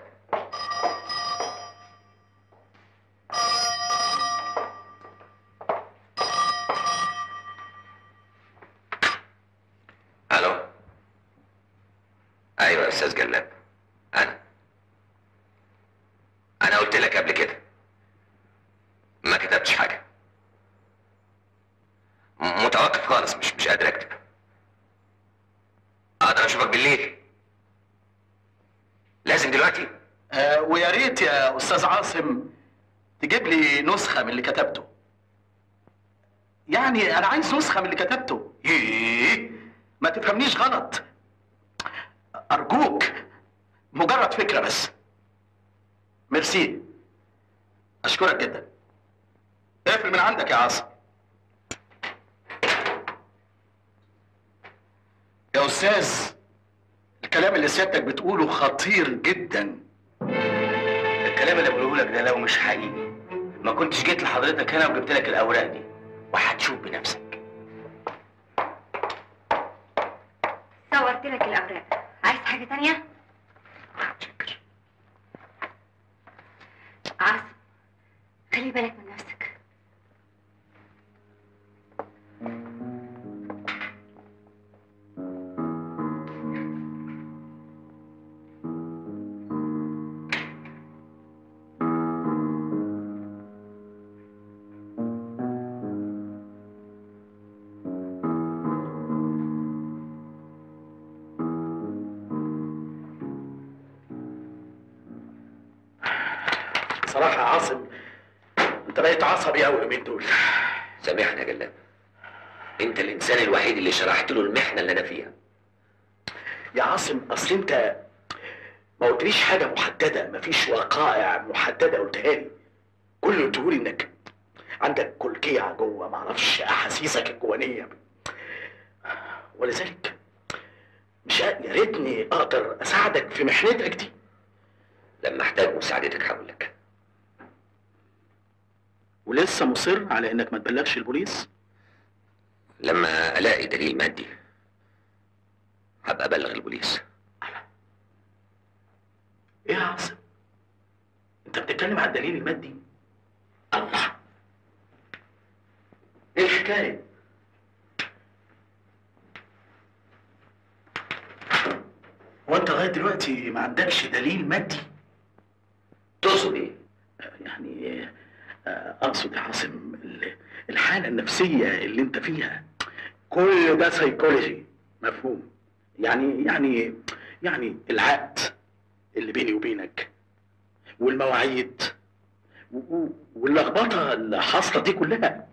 ألو أيوه يا أستاذ جلاب أنا أنا قلت لك قبل كده ما كتبتش حاجة م- متوقف خالص مش مش قادر اكتب أقدر اشوفك بالليل لازم دلوقتي آه ويا ريت يا أستاذ عاصم تجيب لي نسخه من اللي كتبته يعني أنا عايز نسخه من اللي كتبته إيه ما تفهمنيش غلط ارجوك مجرد فكره بس ميرسي اشكرك جدا اقفل من عندك يا عاصم يا أستاذ الكلام اللي سيادتك بتقوله خطير جدا. الكلام اللي بقوله لك ده لو مش حقيقي ما كنتش جيت لحضرتك هنا وجبت لك الأوراق دي. وهتشوف بنفسك. صورت لك الأوراق. عايز حاجة تانية؟ شكر عاصم خلي بالك من عصبي قوي اليومين دول. سامحني يا جلاب أنت الإنسان الوحيد اللي شرحت له المحنة اللي أنا فيها. يا عاصم أصل أنت ما قلتليش حاجة محددة مفيش وقائع محددة قلتها لي. كل اللي قلته لي إنك عندك كلكيع جوه معرفش أحاسيسك الجوانية. ولذلك مش يا ريتني أقدر أساعدك في محنتك دي. لما أحتاج مساعدتك هقول لك. ولسه مصر على إنك ما تبلغش البوليس؟ لما ألاقي دليل مادي هبقى أبلغ البوليس. إيه يا عاصم؟ أنت بتتكلم عن الدليل المادي؟ الله! إيه الحكاية؟ هو انت لغاية دلوقتي ما عندكش دليل مادي؟ تقصد إيه؟ يعني أقصد يا عاصم ال- الحالة النفسية اللي أنت فيها كل ده سيكولوجي مفهوم. يعني يعني يعني العقد اللي بيني وبينك والمواعيد واللخبطة اللي حاصلة دي كلها.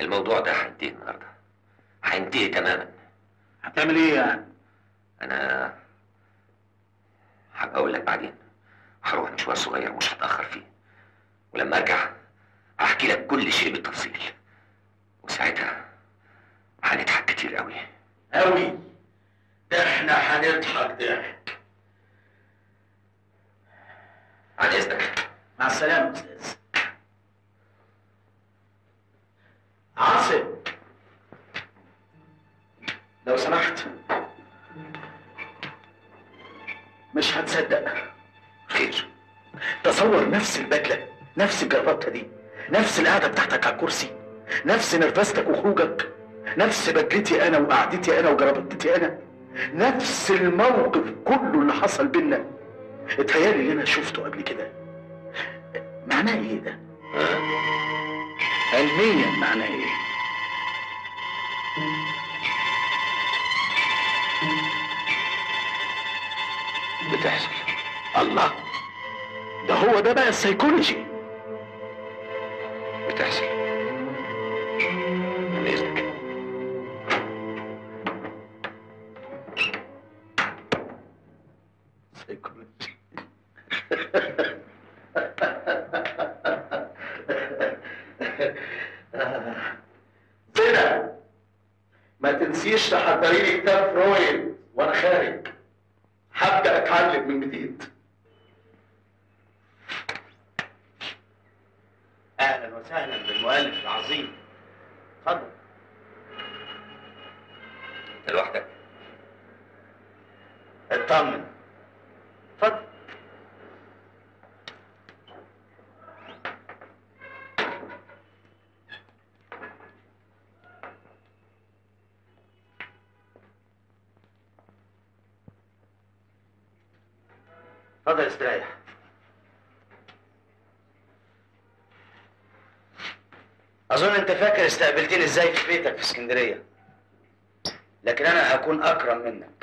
الموضوع ده هينتهي النهارده. هينتهي تماما. هتعمل إيه يعني؟ أنا هبقى أقول لك بعدين. هروح مشوار صغير مش هتأخر فيه. ولما ارجع هحكي لك كل شيء بالتفصيل. وساعتها هنضحك كتير قوي. قوي؟ ده إحنا هنضحك ضحك. عن إذنك. مع السلامة أستاذ. عاصم. لو سمحت. مش هتصدق. خير. تصور نفس البدلة. نفس الجرافته دي نفس القعدة بتاعتك على الكرسي نفس نرفزتك وخروجك نفس بدلتي أنا وقعدتي أنا وجرابتي أنا نفس الموقف كله اللي حصل بينا. اتهيألي اللي أنا شفته قبل كده. معناه إيه ده؟ علميا معناه إيه؟ بتحصل. الله. ده هو ده بقى السيكولوجي. استقبلتني إزاي في بيتك في اسكندرية. لكن أنا هكون أكرم منك.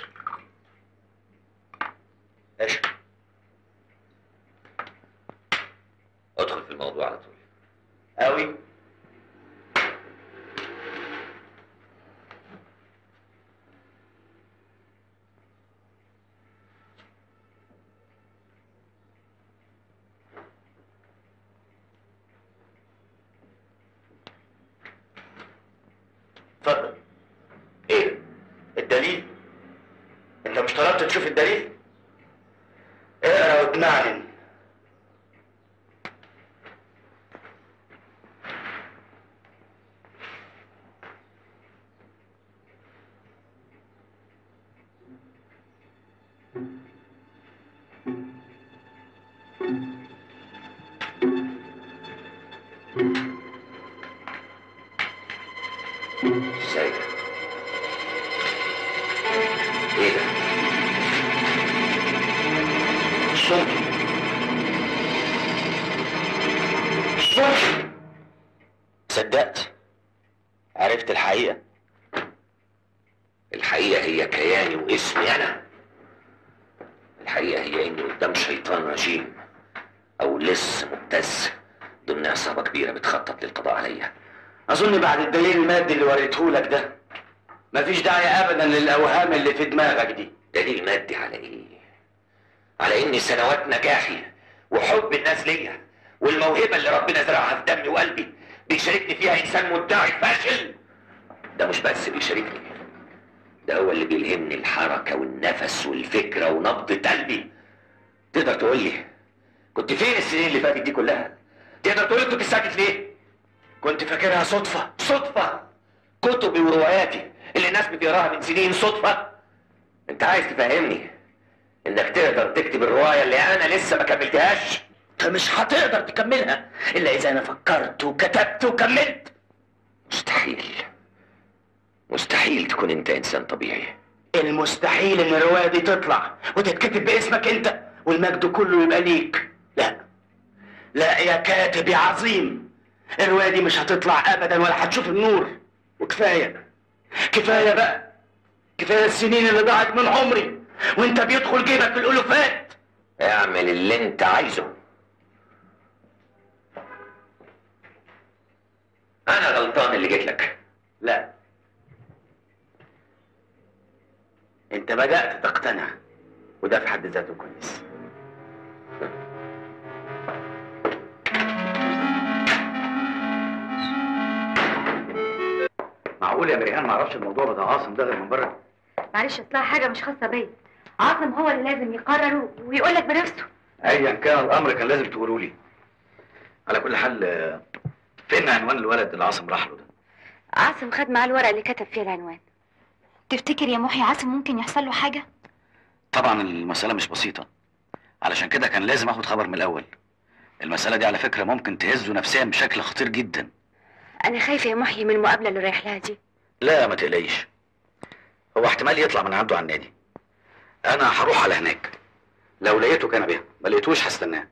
المادي اللي وريته لك ده مفيش داعي أبدا للأوهام اللي في دماغك دي دليل مادي على إيه؟ على إني سنوات نجاحي وحب الناس ليا والموهبة اللي ربنا زرعها في دمي وقلبي بيشاركني فيها إنسان مدعي فاشل ده مش بس بيشاركني ده هو اللي بيلهمني الحركة والنفس والفكرة ونبضة قلبي تقدر تقول لي كنت فين السنين اللي فاتت دي كلها؟ تقدر تقول لي كنت ساكت ليه؟ كنت فاكرها صدفة صدفة كتبي ورواياتي اللي الناس بتقراها من سنين صدفة. انت عايز تفهمني انك تقدر تكتب الرواية اللي أنا لسه ما كملتهاش؟ أنت مش هتقدر تكملها إلا إذا أنا فكرت وكتبت وكملت. مستحيل. مستحيل تكون أنت إنسان طبيعي. المستحيل إن الرواية دي تطلع وتتكتب باسمك أنت والمجد كله يبقى ليك. لا. لا يا كاتب يا عظيم. الرواية دي مش هتطلع أبدا ولا هتشوف النور. وكفاية. كفاية بقى. كفاية السنين اللي ضاعت من عمري. وانت بيدخل جيبك الألوفات اعمل اللي انت عايزه. أنا غلطان اللي جيت لك. لا. انت بدأت تقتنع. وده في حد ذاته كويس. معقول يا مريهان ما أعرفش الموضوع بتاع عاصم ده غير من بره. معلش اصلها حاجة مش خاصة بيا. عاصم هو اللي لازم يقرر ويقول لك بنفسه. ايا كان الأمر كان لازم تقولوا لي. على كل حال فين عنوان الولد اللي عاصم راح له ده؟ عاصم خد معاه الورقة اللي كتب فيها العنوان. تفتكر يا محي عاصم ممكن يحصل له حاجة؟ طبعا المسألة مش بسيطة. علشان كده كان لازم آخد خبر من الأول. المسألة دي على فكرة ممكن تهزه نفسيا بشكل خطير جدا. أنا خايفة يا محي من المقابله اللي رايح لها دي. لا ما تقلقيش. هو احتمال يطلع من عنده على النادي. أنا هروح على هناك. لو لقيته كان بيها. ما لقيتوش هستناه.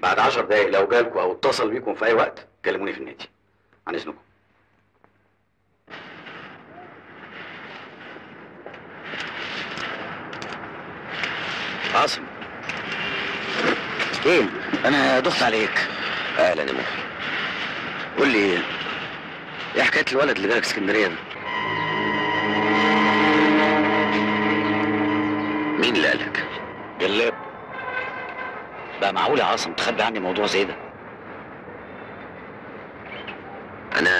بعد عشر دقايق لو جالكوا أو اتصل بيكم في أي وقت كلموني في النادي. عن إذنكم. عاصم. إيه أنا دخت عليك. أهلا يا محي قول لي إيه حكاية الولد اللي جالك اسكندريه ده؟ مين اللي قالك؟ جلاب. بقى معقول يا عاصم تخبي عني موضوع زي ده؟ أنا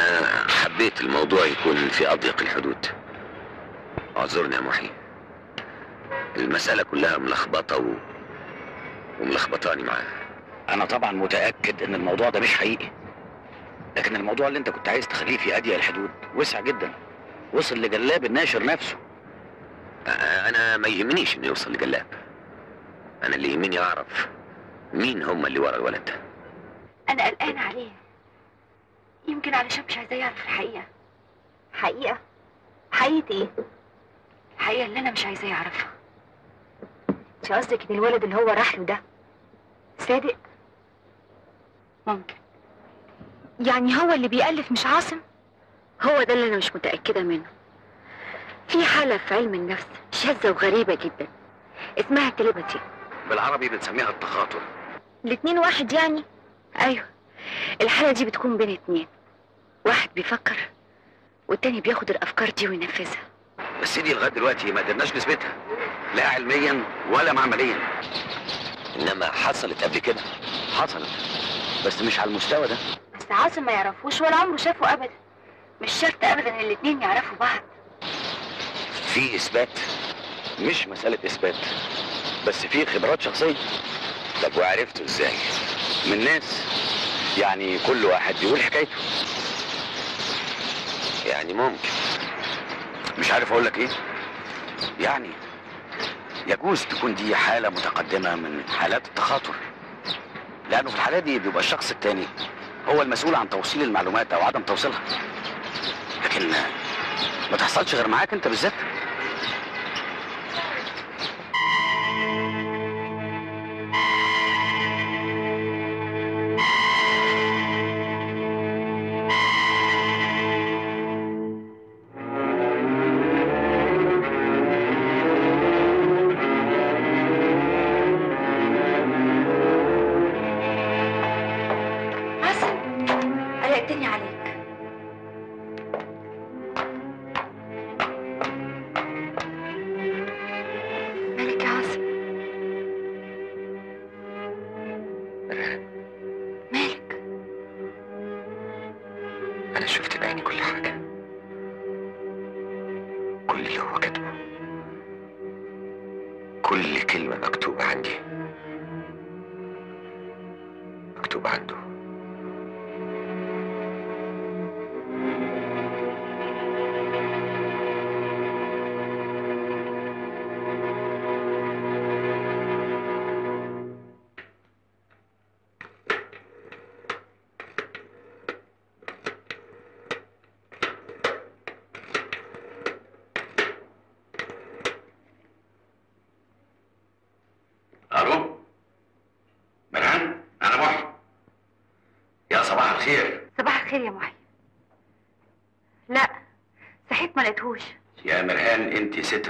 حبيت الموضوع يكون في أضيق الحدود. اعذرني يا محي. المسألة كلها ملخبطة و... وملخبطاني معاها. أنا طبعا متأكد إن الموضوع ده مش حقيقي. لكن الموضوع اللي انت كنت عايز تخليه في اضيق الحدود وسع جدا. وصل لجلاب الناشر نفسه. أنا ما يهمنيش إنه يوصل لجلاب. أنا اللي يهمني أعرف مين هم اللي ورا الولد. ده أنا قلقانه عليه. يمكن علشان مش عايزاه يعرف الحقيقة. حقيقة؟ حقيقة إيه؟ الحقيقة اللي أنا مش عايزاه يعرفها. انت قصدك إن الولد اللي هو راح له ده صادق؟ ممكن. يعني هو اللي بيألف مش عاصم؟ هو ده اللي أنا مش متأكدة منه. في حالة في علم النفس شاذة وغريبة جدا اسمها تليباتي. بالعربي بنسميها التخاطر. الاتنين واحد يعني؟ أيوه الحالة دي بتكون بين اتنين. واحد بيفكر والتاني بياخد الأفكار دي وينفذها. بس دي لغاية دلوقتي ما قدرناش نثبتها لا علميا ولا معمليا. إنما حصلت قبل كده. حصلت بس مش على المستوى ده. بس عاصم ما يعرفوش ولا عمره شافه ابدا. مش شرط ابدا إن الاتنين يعرفوا بعض. في إثبات مش مسألة إثبات بس في خبرات شخصية. طب وعرفته إزاي؟ من ناس. يعني كل واحد بيقول حكايته. يعني ممكن. مش عارف أقول لك إيه. يعني يجوز تكون دي حالة متقدمة من حالات التخاطر. لأنه في الحالات دي بيبقى الشخص التاني هو المسؤول عن توصيل المعلومات أو عدم توصيلها. لكن ما تحصلش غير معاك أنت بالذات.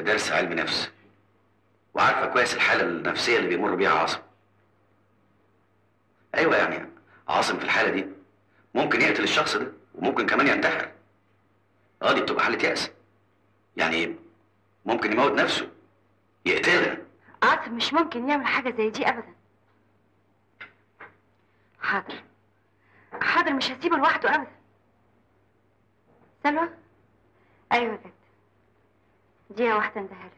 درس علم نفس. وعارفة كويس الحالة النفسية اللي بيمر بيها عاصم. أيوه يعني عاصم في الحالة دي ممكن يقتل الشخص ده وممكن كمان ينتحر. آه دي بتبقى حالة يأس. يعني ممكن يموت نفسه يقتلها عاصم مش ممكن يعمل حاجة زي دي أبدا حاضر حاضر مش هسيبه لوحده أبدا سلوى أيوة جد دقيقة واحدة اندهلك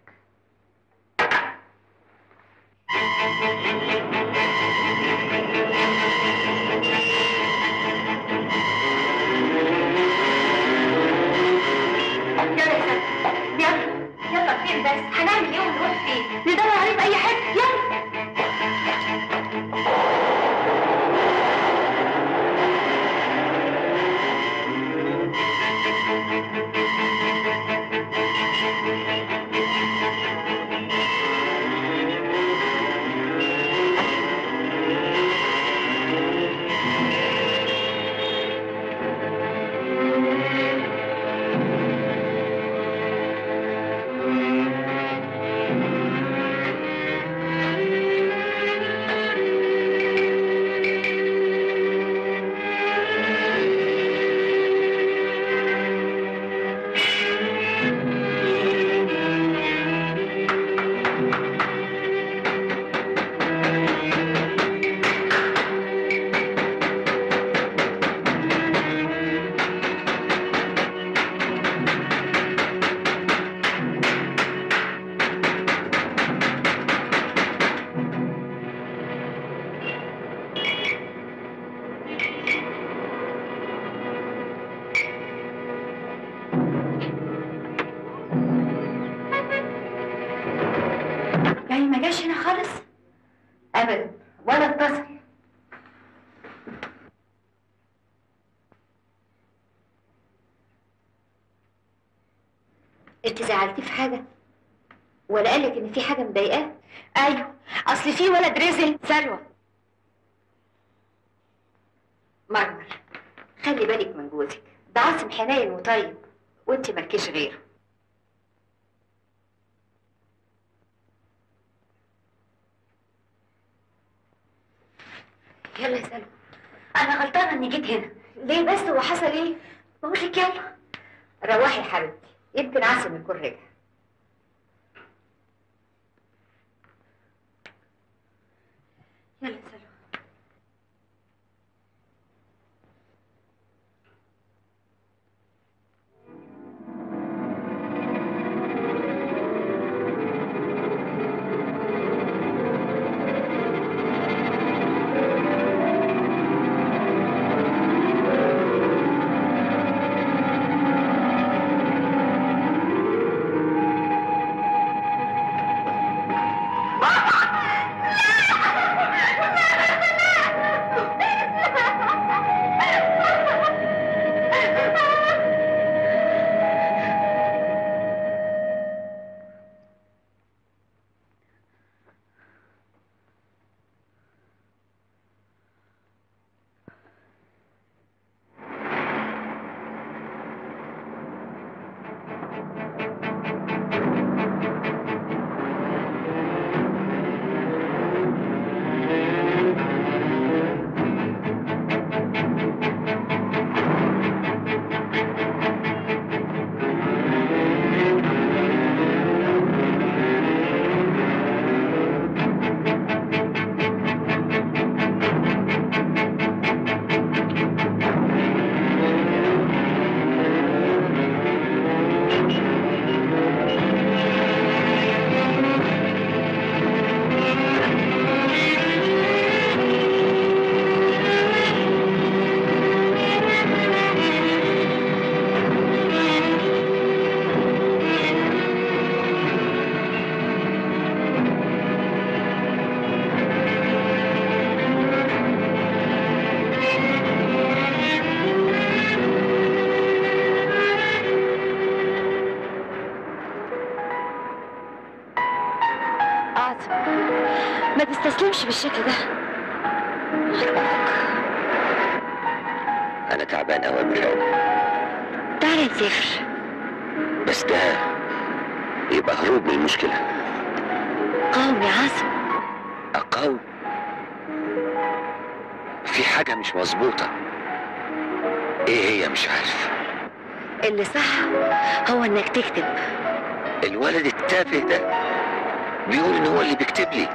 بيقول إن هو اللي بيكتب لي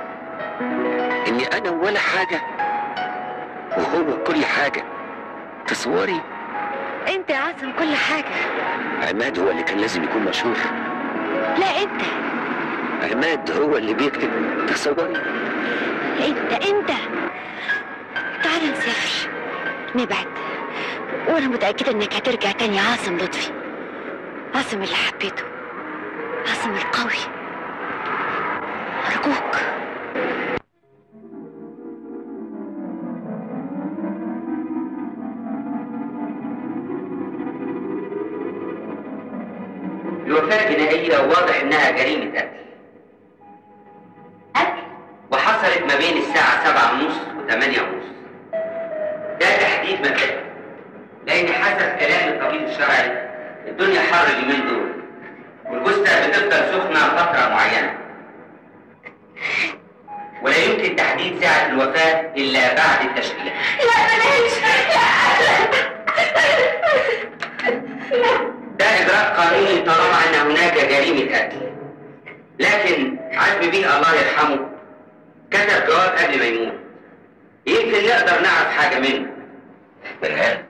اني أنا ولا حاجة وهو كل حاجة. تصوري أنت يا عاصم كل حاجة. عماد هو اللي كان لازم يكون مشهور. لا أنت. عماد هو اللي بيكتب. تصوري أنت أنت. تعالى نسافر. نبعد. وأنا متأكدة إنك هترجع تاني عاصم لطفي. عاصم اللي حبيته. عاصم القوي. أرجوك الوفاة جنائية واضح إنها جريمة قتل. قتل وحصلت ما بين الساعة سبعة ونص وثمانية ونص. ده تحديد مبدئي. لأن حسب كلام الطبيب الشرعي الدنيا حر اليومين دول. والجثة بتفضل سخنة فترة معينة. ولا يمكن تحديد ساعة الوفاة إلا بعد التشريح. لا بلاش ده إجراء قانوني طالما أن هناك جريمة قتل. لكن عزمي بيه الله يرحمه كتب جواب قبل ما يموت. يمكن نقدر نعرف حاجة منه. مرهان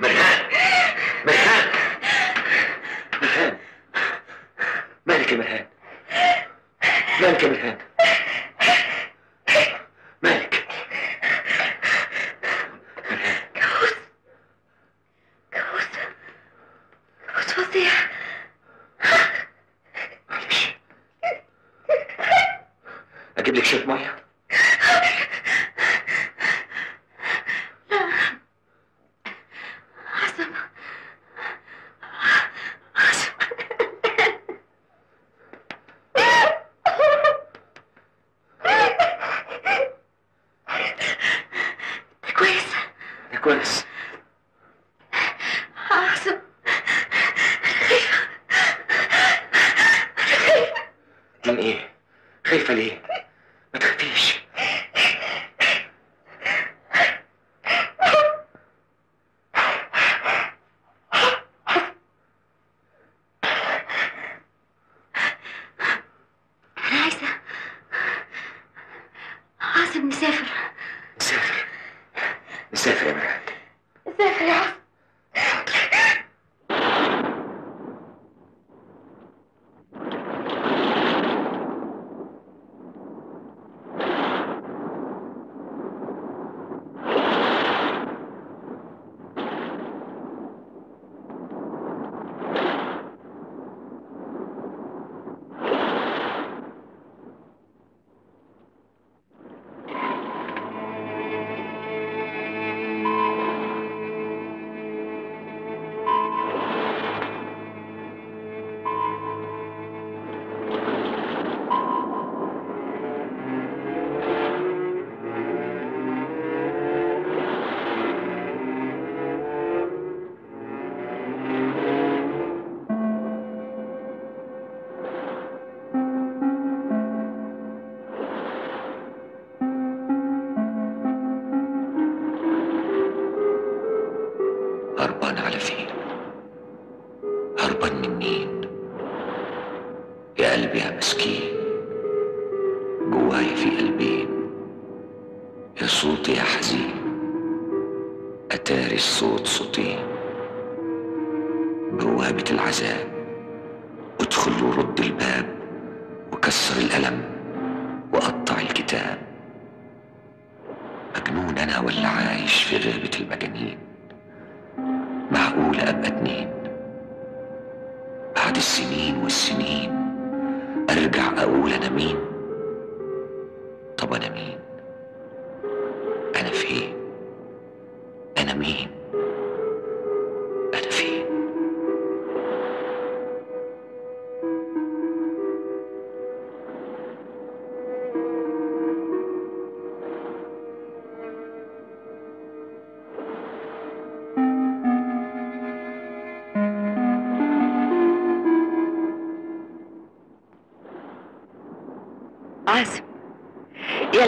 مرهان مرهان مرهان مالك يا مرهان مالك يا مرهان مالك؟ كابوس كابوس فظيع. معلش. أجيب لك شوية مية عاصم عاصم انت كويس أنا كويس عاصم من إيه؟ خايفة ليه؟ ما تخافيش.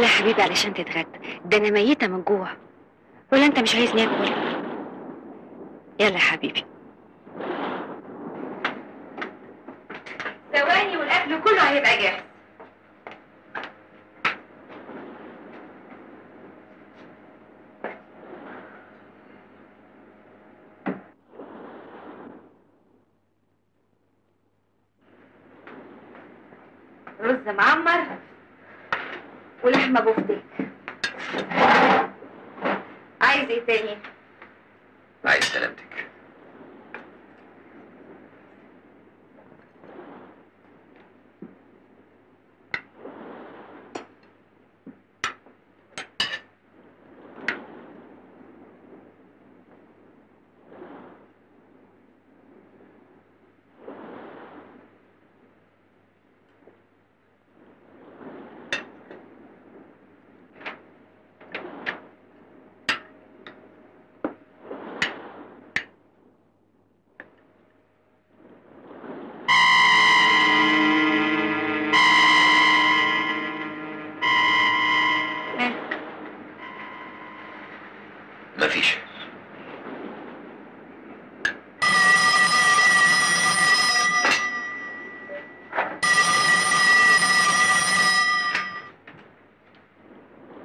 يا حبيبي علشان تتغدى. ده أنا ميتة من جوع. ولا أنت مش عايزني آكل؟ يلا يا حبيبي ثواني والاكل كله هيبقى جاهز رز معمر ولحمه بفتيك عايز إيه تاني عايز سلامتك مفيش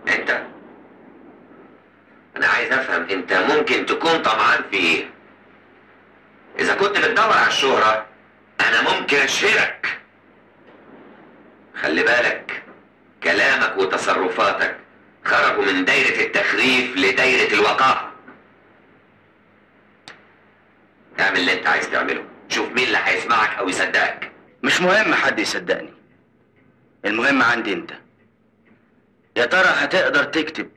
انت أنا عايز افهم أنت ممكن تكون طمعان في إيه إذا كنت بتدور على الشهرة أنا ممكن أشهرك. خلي بالك كلامك وتصرفاتك خرجوا من دايرة التخريف لدايرة الوقاحة. اعمل اللي أنت عايز تعمله. شوف مين اللي هيسمعك أو يصدقك. مش مهم حد يصدقني. المهم عندي أنت. يا ترى هتقدر تكتب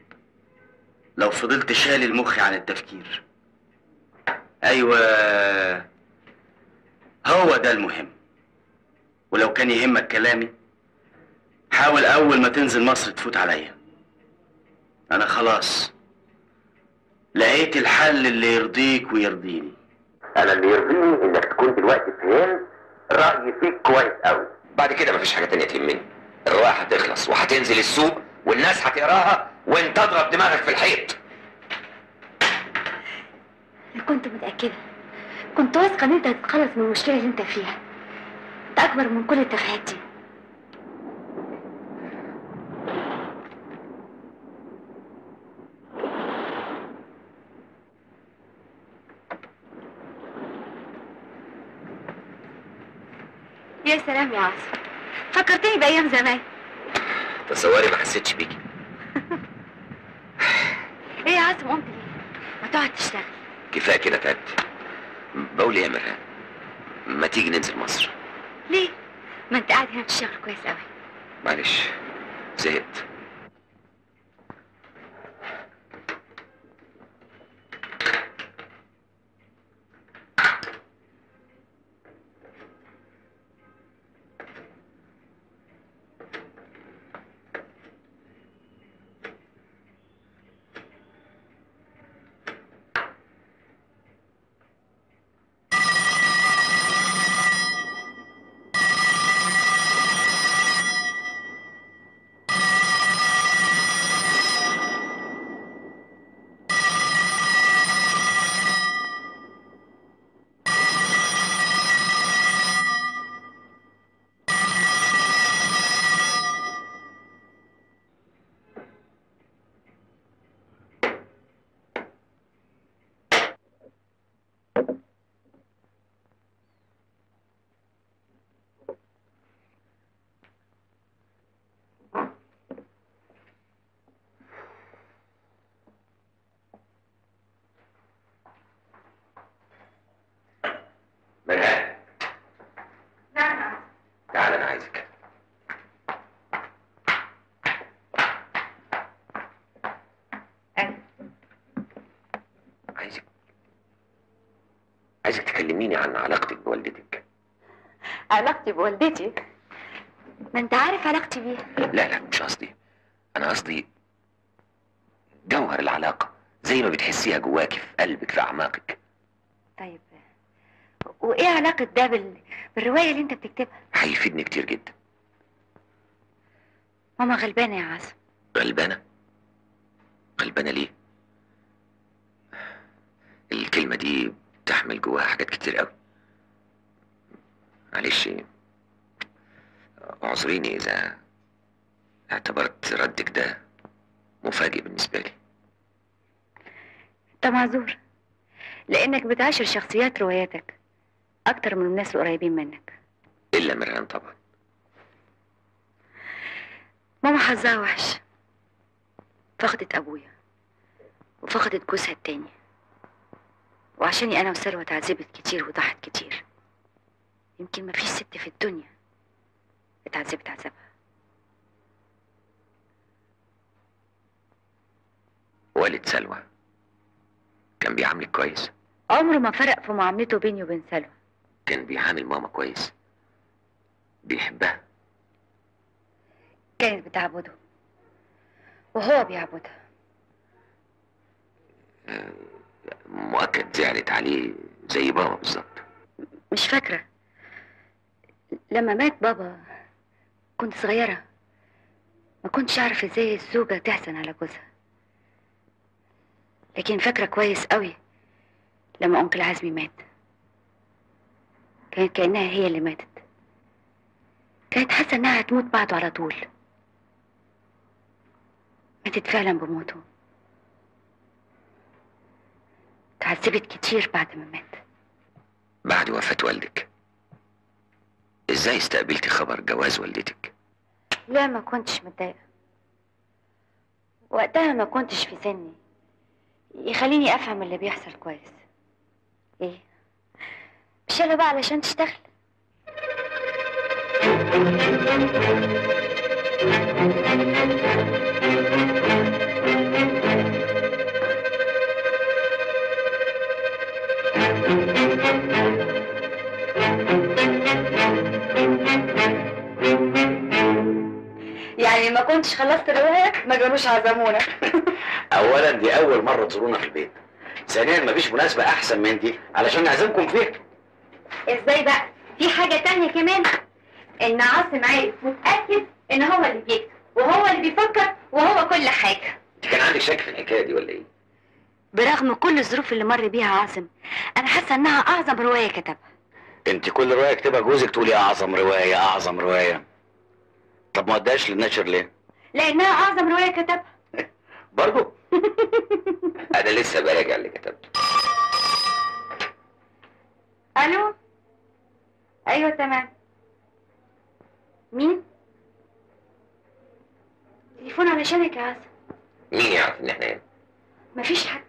لو فضلت شالي المخ عن التفكير. أيوه هو ده المهم. ولو كان يهمك كلامي حاول أول ما تنزل مصر تفوت عليا. أنا خلاص لقيت الحل اللي يرضيك ويرضيني. أنا اللي يرضيني إنك تكون دلوقتي فهمت رأيي فيك كويس قوي بعد كده مفيش حاجة تانية تهمني. الروايه هتخلص وهتنزل السوق والناس هتقراها وانت اضرب دماغك في الحيط. أنا كنت متأكدة. كنت واثقة إن أنت هتتخلص من المشكلة اللي أنت فيها. أنت أكبر من كل التفاهات دي. يا سلام يا عاصم. فكرتني بأيام زمان. تصوري ما حسيتش بيكي. إيه يا عاصم قمت ليه؟ ما تقعد تشتغل. كفاية كده تعبت بقول إيه يا مرهان ما تيجي ننزل مصر. ليه؟ ما أنت قاعد هنا بتشتغل كويس أوي. معلش زهقت مرهان نعم تعال أنا عايزك عايزك عايزك تكلميني عن علاقتك بوالدتك. علاقتي بوالدتي؟ ما انت عارف علاقتي بيها. لا لا مش قصدي. أنا قصدي جوهر العلاقة زي ما بتحسيها جواكي في قلبك في أعماقك. طيب وإيه علاقة ده بال... بالرواية اللي انت بتكتبها؟ هيفيدني كتير جدا. ماما غلبانة يا عاصم. غلبانة؟ غلبانة ليه؟ الكلمة دي بتحمل جواها حاجات كتير قوي. معلش. اعذريني إذا اعتبرت ردك ده مفاجئ بالنسبة لي. انت معذور لأنك بتعاشر شخصيات رواياتك أكتر من الناس القريبين منك. إلا مرهان طبعا. ماما حظها وحش. فقدت أبويا وفقدت جوزها التاني. وعشاني أنا وسلوى اتعذبت كتير وضحت كتير. يمكن مفيش ست في الدنيا اتعذبت عذابها. والد سلوى كان بيعاملك كويس؟ عمره ما فرق في معاملته بيني وبين سلوى. كان بيعامل ماما كويس؟ بيحبها؟ كانت بتعبده. وهو بيعبدها. مؤكد زعلت عليه زي بابا بالظبط. مش فاكرة. لما مات بابا كنت صغيرة. ما كنتش أعرف إزاي الزوجة تحزن على جوزها. لكن فاكرة كويس قوي لما أنكل عزمي مات. كانت كأنها هي اللي ماتت. كانت حاسة إنها هتموت بعده على طول. ماتت فعلا بموته. اتعذبت كتير بعد ما مات. بعد وفاة والدك. إزاي استقبلتي خبر جواز والدتك؟ لا ما كنتش متضايقة. وقتها ما كنتش في سني. يخليني أفهم اللي بيحصل كويس. إيه؟ مش يلا بقى علشان تشتغل؟ يعني ما كنتش خلصت الرواية ما جالوش عزمونا. اولا دي أول مرة تزورونا في البيت. ثانيا مفيش مناسبة أحسن من دي علشان نعزمكم فيها. إزاي بقى؟ في حاجة تانية كمان. إن عاصم عارف متأكد إن هو اللي بيكتب وهو اللي بيفكر وهو كل حاجة. انت كان عندك شك في الحكاية دي ولا إيه؟ برغم كل الظروف اللي مر بيها عاصم أنا حاسة إنها أعظم رواية كتبها. أنت كل رواية كتبها جوزك تقولي أعظم رواية أعظم رواية. طب ما اداش للنشر ليه؟ لأنها أعظم رواية كتبها. برضه أنا لسه براجع اللي كتبته. ألو؟ أيوه تمام. مين؟ تليفون علشانك يا عاصم مين يعرف إن إحنا هنا؟ مفيش حد.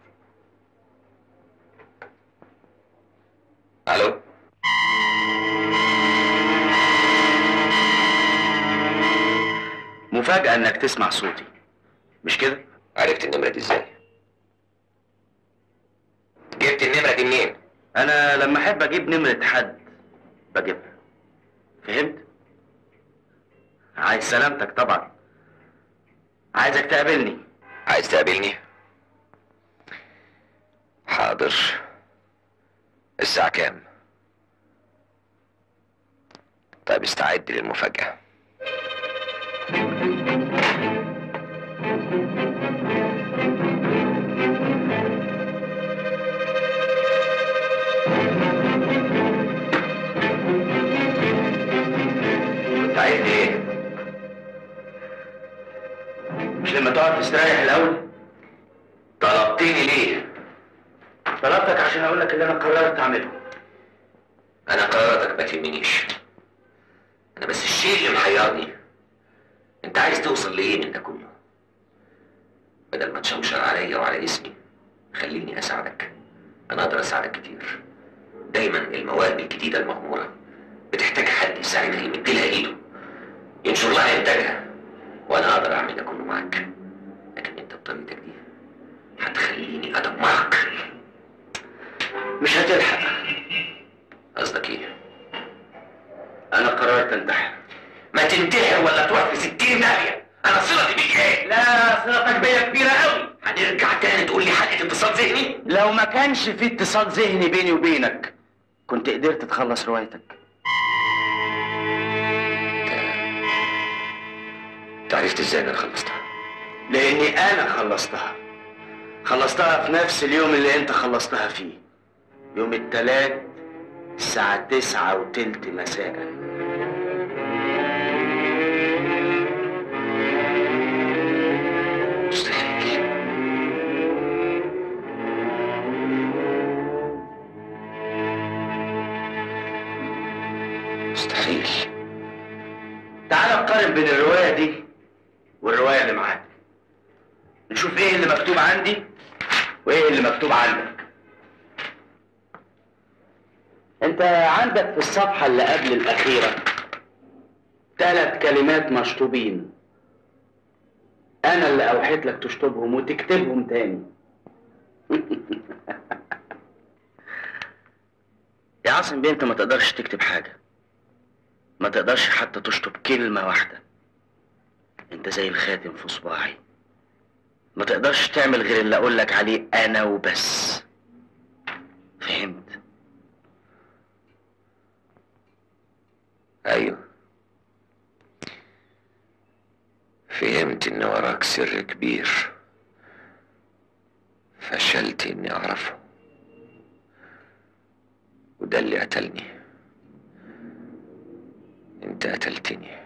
ألو؟ مفاجأة إنك تسمع صوتي مش كده عرفت النمرة دي إزاي؟ جبت النمرة دي منين؟ أنا لما أحب أجيب نمرة حد بجيبها فهمت عايز سلامتك طبعا عايزك تقابلني عايز تقابلني؟ حاضر الساعة كام؟ طيب استعد للمفاجأة لما تقعد تستريح الأول. طلبتني ليه؟ طلبتك عشان أقول لك اللي أنا قررت أعمله. أنا قراراتك ما تهمنيش. أنا بس الشيء اللي محيرني. أنت عايز توصل لإيه من ده كله؟ بدل ما تشوشر عليا وعلى اسمي خليني أساعدك. أنا أقدر أساعدك كتير. دايما المواهب الجديدة المغمورة بتحتاج حد يساعدها يمد لها إيده ينشر لها إنتاجها. وأنا أقدر أعمل ده كله معاك. لكن أنت بطريقتك دي هتخليني أدمرك. مش هتلحق. قصدك إيه؟ أنا قررت انتحر. ما تنتحر ولا تروح في ستين داهية أنا صلتي بيك. إيه؟ لا صلتك بيا كبيرة قوي. هنرجع تاني تقول لي حلقة اتصال ذهني؟ لو ما كانش في اتصال ذهني بيني وبينك كنت قدرت تخلص روايتك. انت عرفت إزاي إن أنا خلصتها؟ لأني أنا خلصتها. خلصتها في نفس اليوم اللي أنت خلصتها فيه. يوم التلات الساعة تسعة وتلت مساء. مستحيل. مستحيل. تعال نقارن بين الرواية دي والرواية اللي معاك. نشوف إيه اللي مكتوب عندي وإيه اللي مكتوب عندك. أنت عندك في الصفحة اللي قبل الأخيرة ثلاث كلمات مشطوبين. أنا اللي أوحيت لك تشطبهم وتكتبهم تاني. يا عاصم بيه انت ما تقدرش تكتب حاجة. ما تقدرش حتى تشطب كلمة واحدة. انت زي الخاتم في صباعي. ما تقدرش تعمل غير اللي أقول لك عليه أنا وبس. فهمت؟ أيوه. فهمت إن وراك سر كبير. فشلت إني أعرفه. وده اللي قتلني. أنت قتلتني.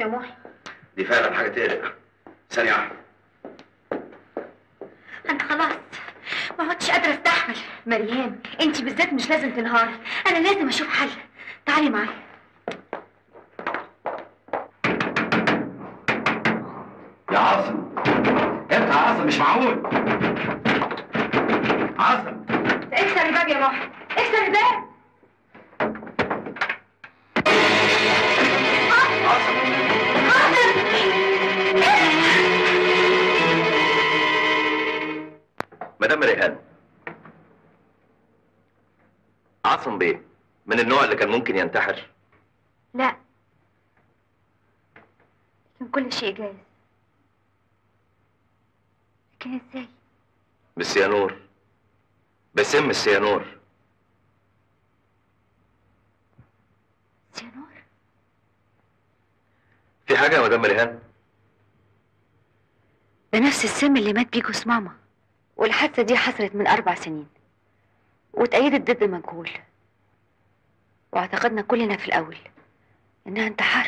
يا محي. دي فعلا حاجة تقلق. ثانية واحدة. أنا خلاص. ما عدتش قادرة أستحمل. مريم انت بالذات مش لازم تنهاري. أنا لازم أشوف حل. تعالي معايا. كان ممكن ينتحر. لا. لكن كل شيء جايز لكن إزاي؟ بالسيانور. بسم السيانور. سيانور؟ في حاجة يا مدام ريهان ده نفس السم اللي مات بيه جوز ماما والحادثة دي حصلت من أربع سنين واتأيدت ضد مجهول. واعتقدنا كلنا في الأول إنها انتحار.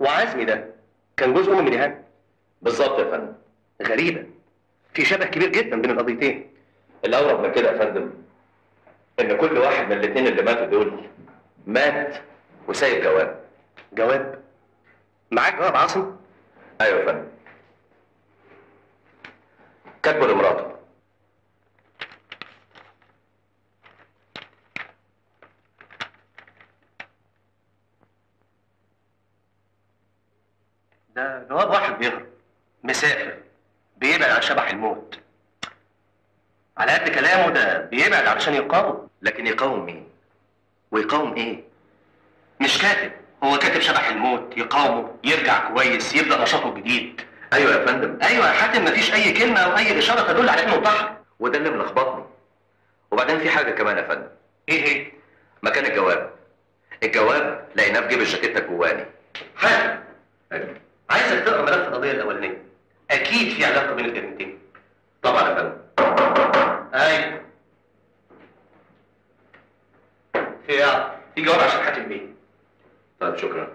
وعزمي ده كان جزء من ريهان بالظبط يا فندم. غريبة. في شبه كبير جدا بين القضيتين. الأغرب من كده يا فندم إن كل واحد من الاثنين اللي ماتوا دول مات وسايب جواب. جواب؟ معاك جواب عاصم؟ أيوة يا فندم. كاتبه لمراته. ده جواب واحد بيهرب مسافر بيبعد عن شبح الموت. على قد كلامه ده بيبعد علشان يقاوم. لكن يقاوم مين؟ ويقاوم إيه؟ مش كاتب هو كاتب شبح الموت يقاومه يرجع كويس يبدأ نشاطه جديد أيوة يا فندم. أيوه يا حاتم مفيش أي كلمة أو أي إشارة تدل على إنه انتحر وده اللي ملخبطني. وبعدين في حاجة كمان يا فندم. إيه إيه؟ مكان الجواب. الجواب لقيناه في جيب الجاكيتة الجواني حاتم. عايزك تقرأ ملف القضية الأولانية. أكيد في علاقة بين الجريمتين طبعا يا فندم. أيوه في إيه؟ في جواب عشان حاتم بيه طيب شكرا.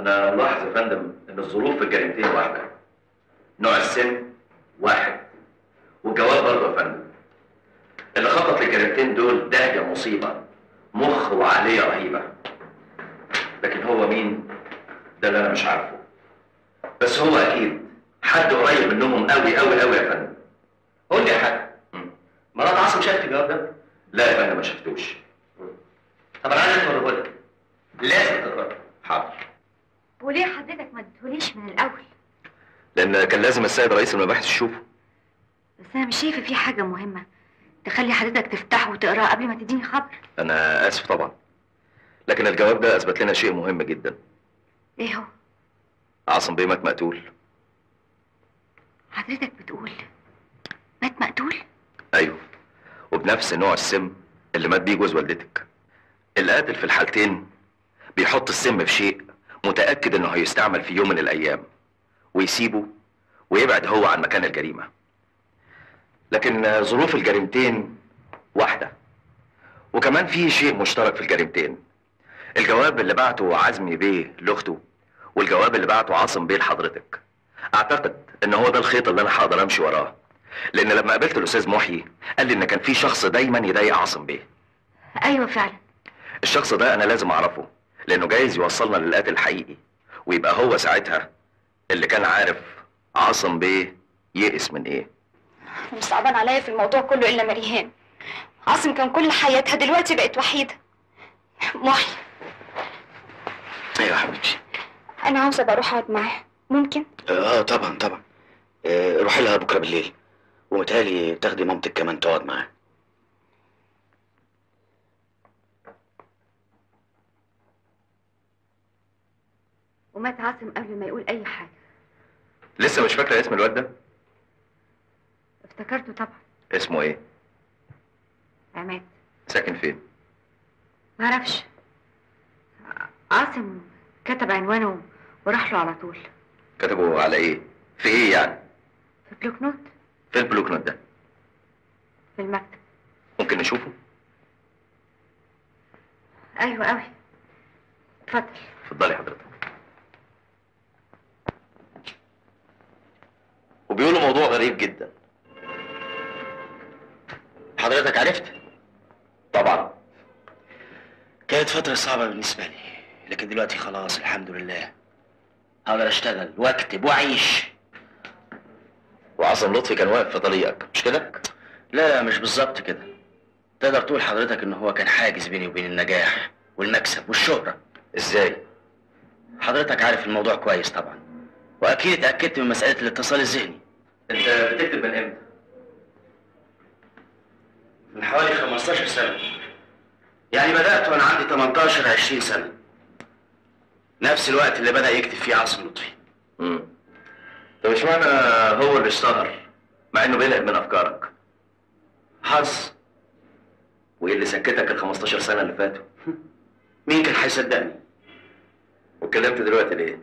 أنا ملاحظ يا فندم إن الظروف في الجريمتين واحدة. نوع السن واحد. والجواب برضه يا فندم. اللي خطط للجريمتين دول داهية مصيبة. مخ وعقلية رهيبة. لكن هو مين ده اللي أنا مش عارفه بس هو أكيد حد قريب منهم قوي قوي قوي يا فندم قول لي يا حاج مرات عاصم شافت الجواب ده لا يا فندم ما شفتوش طب أنا عايز اوريه لك لازم تقراه حاضر وليه حضرتك ما اديتهوليش من الأول لأن كان لازم السيد رئيس المباحث. يشوفه بس أنا مش شايفة في حاجة مهمة تخلي حضرتك تفتحه وتقراه قبل ما تديني خبر. أنا آسف طبعا. لكن الجواب ده أثبت لنا شيء مهم جدا. إيه هو؟ عاصم بيه مات مقتول. حضرتك بتقول مات مقتول؟ أيوه. وبنفس نوع السم اللي مات بيه جوز والدتك. القاتل في الحالتين بيحط السم في شيء متأكد إنه هيستعمل في يوم من الأيام ويسيبه ويبعد هو عن مكان الجريمة. لكن ظروف الجريمتين واحدة. وكمان في شيء مشترك في الجريمتين. الجواب اللي بعته عزمي بيه لأخته والجواب اللي بعته عاصم بيه لحضرتك. أعتقد إن هو ده الخيط اللي أنا هقدر أمشي وراه. لأن لما قابلت الأستاذ محيي قال لي إن كان في شخص دايما يضايق عاصم بيه. أيوه فعلا. الشخص ده أنا لازم أعرفه لأنه جايز يوصلنا للقاتل الحقيقي. ويبقى هو ساعتها اللي كان عارف عاصم بيه يئس من إيه؟ مش صعبان عليا في الموضوع كله إلا مريهان. عاصم كان كل حياتها دلوقتي بقت وحيدة. محي. أيوه يا حبيبتي. أنا عاوزة أبقى أروح أقعد معاها ممكن؟ آه طبعا طبعا. آه روحي لها بكرة بالليل. ومتهيألي تاخدي مامتك كمان تقعد معاها ومات عاصم قبل ما يقول أي حاجة. لسه مش فاكرة اسم الواد ده؟ افتكرته طبعا. اسمه إيه؟ عماد. ساكن فين؟ معرفش. عاصم كتب عنوانه وراح له على طول. كتبه على إيه؟ في إيه يعني؟ في block note. فين ال block note ده. في المكتب. ممكن نشوفه؟ أيوه قوي اتفضل. اتفضلي حضرتك. وبيقولوا موضوع غريب جدا. حضرتك عرفت؟ طبعا. كانت فترة صعبة بالنسبة لي لكن دلوقتي خلاص الحمد لله. هقدر أشتغل وأكتب وأعيش. وعاصم لطفي كان واقف في طريقك مش كده؟ لا لا مش بالظبط كده. تقدر تقول حضرتك إن هو كان حاجز بيني وبين النجاح والمكسب والشهرة. إزاي؟ حضرتك عارف الموضوع كويس طبعا وأكيد اتأكدت من مسألة الاتصال الذهني. أنت بتكتب من إمتى؟ من حوالي 15 سنة. يعني بدأت وأنا عندي 18 20 سنة. نفس الوقت اللي بدأ يكتب فيه عاصم لطفي. امم طب اشمعنى هو اللي اشتهر مع إنه بيلعب من أفكارك؟ حظ. وإيه اللي سكتك ال 15 سنة اللي فاتوا؟ مين كان هيصدقني؟ واتكلمت دلوقتي ليه؟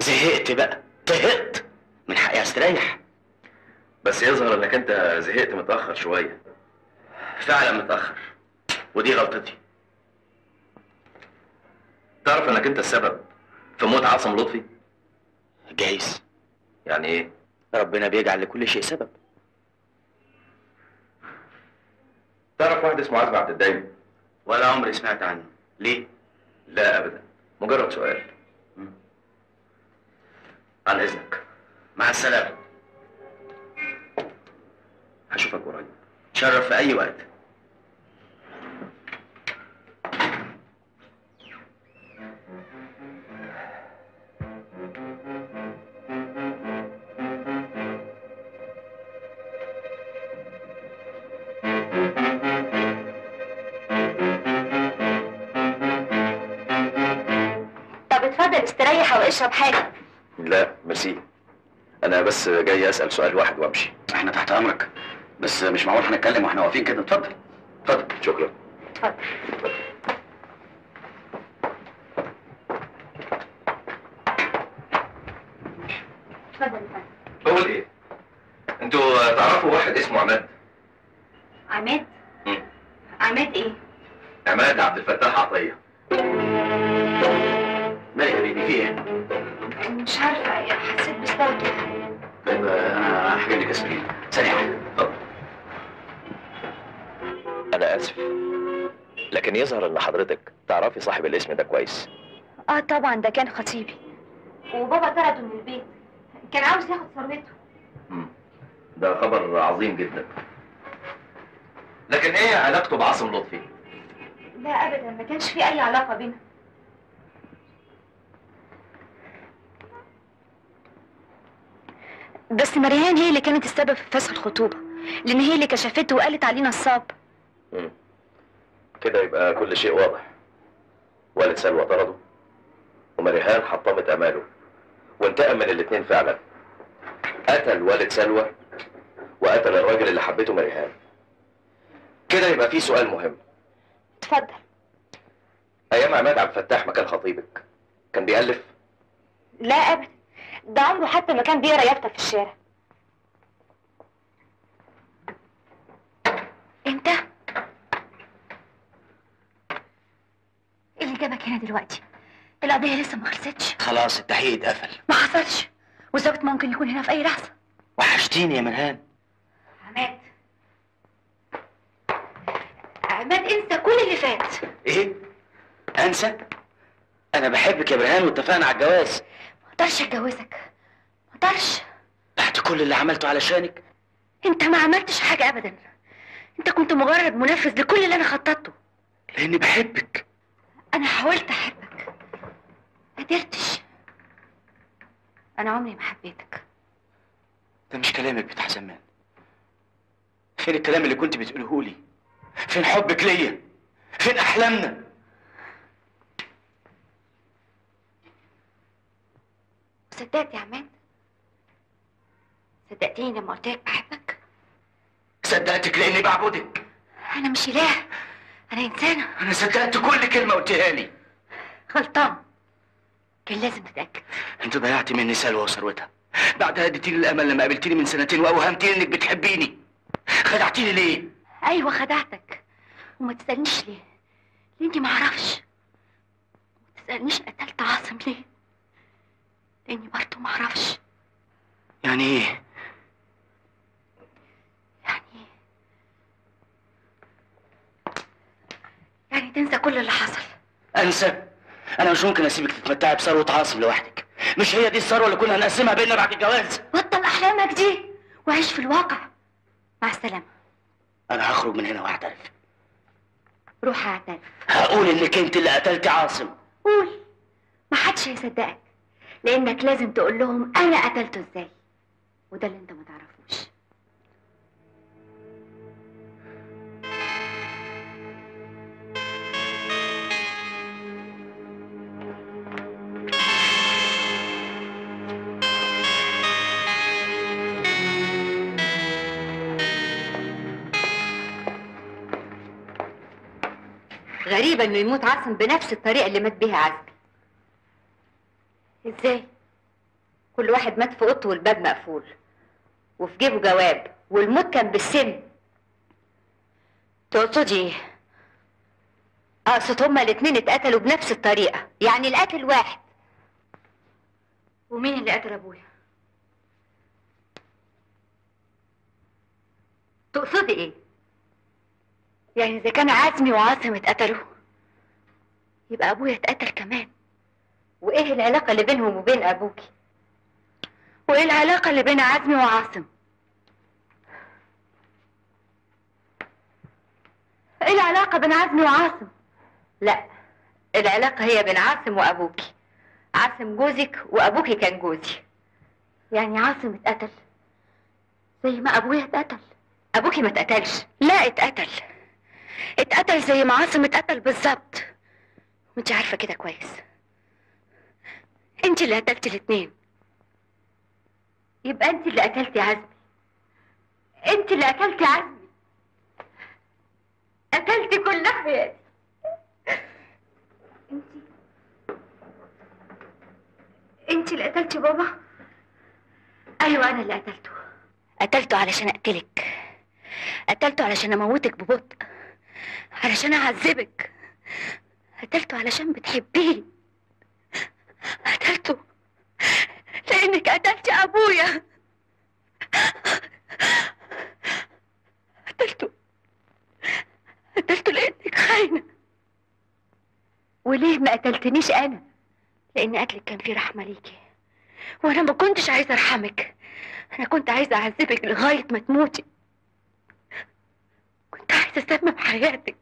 زهقت بقى. طهقت من حقي استريح. بس يظهر انك انت زهقت متأخر شوية. فعلا متأخر. ودي غلطتي. تعرف انك انت السبب في موت عاصم لطفي؟ جايز. يعني إيه؟ ربنا بيجعل لكل شيء سبب. تعرف واحد اسمه عزمي عبد الدايم؟ ولا عمري سمعت عنه. ليه؟ لا ابدا. مجرد سؤال. عن إذنك. مع السلامة. هشوفك قريب. شرف في أي وقت. طب اتفضل استريح واشرب حاجة. لا ميرسي. أنا بس جاي أسأل سؤال واحد وأمشي. إحنا تحت أمرك. بس مش معقول هنتكلم وإحنا واقفين كده. اتفضل. اتفضل. شكرا. اتفضل. بقول إيه؟ أنتوا تعرفوا واحد اسمه عماد؟ عماد؟ مم. عماد إيه؟ عماد عبد الفتاح عطية. مالك يا بيبي في إيه؟ مش عارفة حسيت كده طيب أنا هجيب لك اسبرين ثانية واحدة. أنا آسف. لكن يظهر إن حضرتك تعرفي صاحب الاسم ده كويس. آه طبعا ده كان خطيبي. وبابا طرده من البيت. كان عاوز ياخد ثروته ده خبر عظيم جدا. لكن إيه علاقته بعاصم لطفي؟ لا ابدا ما كانش في أي علاقة بينا. بس مريان هي اللي كانت السبب في فسخ الخطوبه لأن هي اللي كشفته وقالت عليه نصاب. كده يبقى كل شيء واضح. والد سلوى طرده ومريهان حطمت أماله وانتقم من الاتنين فعلا. قتل والد سلوى وقتل الراجل اللي حبته مريهان. كده يبقى في سؤال مهم. اتفضل. أيام عماد عبد الفتاح مكان خطيبك كان بيألف؟ لا ابدا. ده عمره حتى ما كان بيقرا يافطة في الشارع. انت؟ إيه اللي جابك هنا دلوقتي؟ القضية لسه ما خلصتش. خلاص التحقيق اتقفل. ما حصلش. والظابط ممكن يكون هنا في أي لحظة. وحشتيني يا مرهان. عماد. عماد انسى كل اللي فات. إيه؟ انسى؟ أنا بحبك يا برهان واتفقنا على الجواز. ما أقدرش اتجوزك. ما أقدرش بعد كل اللي عملته علشانك؟ انت ما عملتش حاجة ابدا. انت كنت مجرد منفذ لكل اللي أنا خططته. لاني بحبك. أنا حاولت احبك. ما قدرتش. أنا عمري ما حبيتك. ده مش كلامك بتاع زمان. فين الكلام اللي كنت بتقوله لي؟ فين حبك ليا؟ فين احلامنا؟ صدقت يا عماد. صدقتني لما قلت لك بحبك. صدقتك لأني بعبدك. أنا مش إله أنا إنسانة. أنا صدقت كل كلمة قلتها لي. غلطان. كان لازم تتأكد. أنت ضيعت مني سلوى وثروتها. بعدها اديتيني الأمل لما قابلتيني من سنتين واوهمتيني إنك بتحبيني. خدعتيني ليه؟ أيوه خدعتك. وما تسألنيش ليه. لاني ما أعرفش؟ ما تسألنيش قتلت عاصم ليه؟ لأني برضه ما أعرفش يعني إيه؟ يعني يعني تنسى كل اللي حصل. أنسى؟ أنا مش ممكن أسيبك تتمتعي بثروة عاصم لوحدك. مش هي دي الثروة اللي كنا هنقسمها بيننا بعد الجواز؟ بطل أحلامك دي وعيش في الواقع. مع السلامة. أنا هخرج من هنا وأعترف. روح أعترف. هقول إنك أنت اللي قتلتي عاصم. قول. ما حدش هيصدقك. لأنك لازم تقول لهم أنا قتلته إزاي. وده اللي أنت ما تعرفوش. غريبة إنه يموت عاصم بنفس الطريقة اللي مات بيها عزمي إزاي؟ كل واحد مات في أوضته والباب مقفول وفي جيبه جواب والموت كان بالسم تقصدي؟ أقصد هما الاتنين اتقتلوا بنفس الطريقة يعني القتل واحد ومين اللي قتل أبويا؟ تقصدي إيه؟ يعني إذا كان عزمي وعاصم اتقتلوا يبقى أبويا اتقتل كمان وإيه العلاقة اللي بينهم وبين ابوكي وإيه العلاقة اللي بين عزمي وعاصم؟ إيه العلاقة بين عزمي وعاصم؟ لا العلاقة هي بين عاصم وابوكي عاصم جوزك وابوكي كان جوزي. يعني عاصم اتقتل؟ زي ما أبويا اتقتل. ابوكي ما اتقتلش؟ لا اتقتل. اتقتل زي ما عاصم اتقتل بالظبط. وانت عارفة كده كويس. انت اللي قتلتي الاتنين يبقى انت اللي قتلتي عزمي. انت اللي قتلتي عزمي. قتلتي كل حياتي. انت. انت اللي قتلتي بابا؟ أيوه أنا اللي قتلته. قتلته علشان اقتلك. قتلته علشان اموتك ببطء. علشان اعذبك. قتلته علشان بتحبيه قتلته. لأنك قتلتي أبويا. قتلته. قتلته لأنك خاينة. وليه ما قتلتنيش أنا؟ لأن قتلك كان فيه رحمة ليكي. وأنا ما كنتش عايزة أرحمك. أنا كنت عايزة أعذبك لغاية ما تموتي. كنت عايزة أسمم حياتك.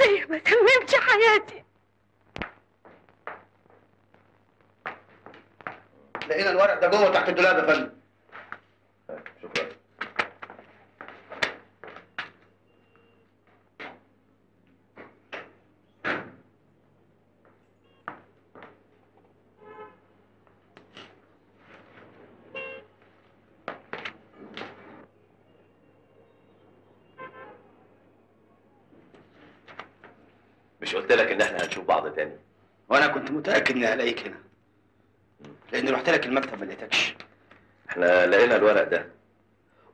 زي ما سممتي حياتي. لقينا الورق ده جوه تحت الدولاب يا فندم. شكرا. مش قلت لك إن إحنا هنشوف بعض تاني؟ وأنا كنت متأكد اني هلاقيك هنا. لأني رحت لك المكتب ما لقيتكش. إحنا لقينا الورق ده.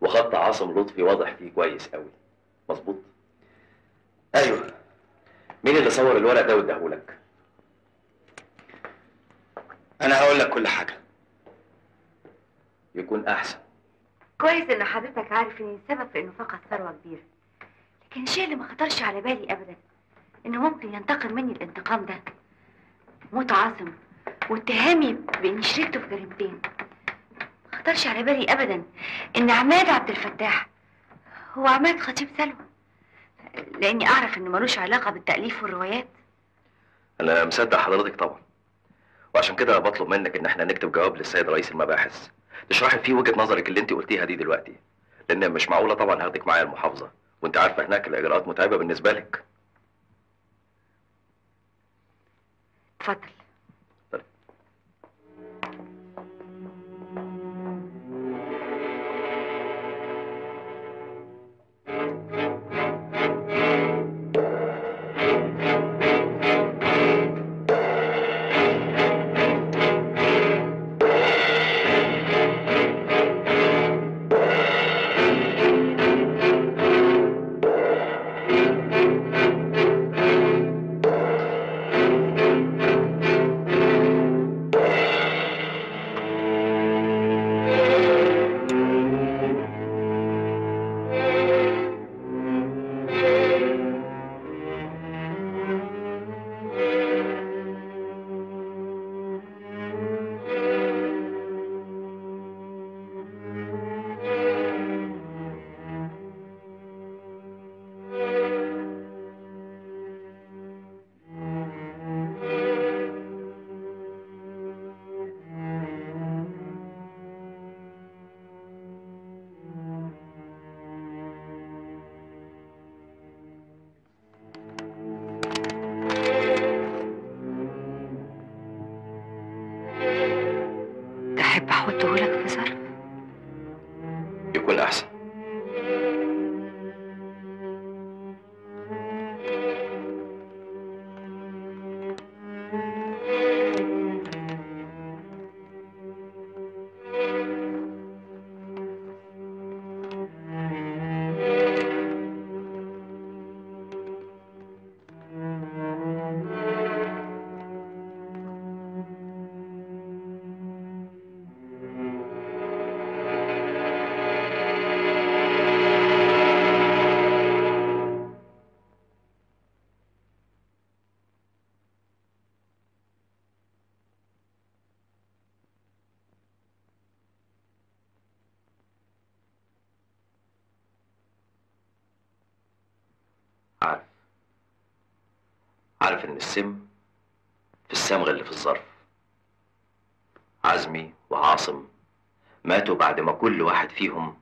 وخط عاصم لطفي واضح فيه كويس قوي. مظبوط؟ أيوه. مين اللي صور الورق ده واداهولك أنا هقول لك كل حاجة. يكون أحسن. كويس إن حضرتك عارف إن السبب في انه فقد ثروه كبيرة. لكن الشيء اللي ما خطرش على بالي ابدا إنه ممكن ينتقم مني الانتقام ده. موت عاصم. واتهامي باني شركته في جريمتين ما خطرش على بالي ابدا إن عماد عبد الفتاح هو عماد خطيب سلوى لأني أعرف إنه ملوش علاقة بالتأليف والروايات. أنا مصدق حضرتك طبعا. وعشان كده بطلب منك إن إحنا نكتب جواب للسيد رئيس المباحث. تشرحي فيه وجهة نظرك اللي انت قلتيها دي دلوقتي. لأن مش معقولة طبعا هاخدك معايا المحافظة. وأنت عارفه هناك الإجراءات متعبة بالنسبة لك. اتفضل. ماتوا بعد ما كل واحد فيهم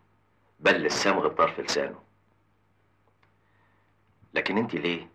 بل الصمغ بطرف لسانه. لكن انت ليه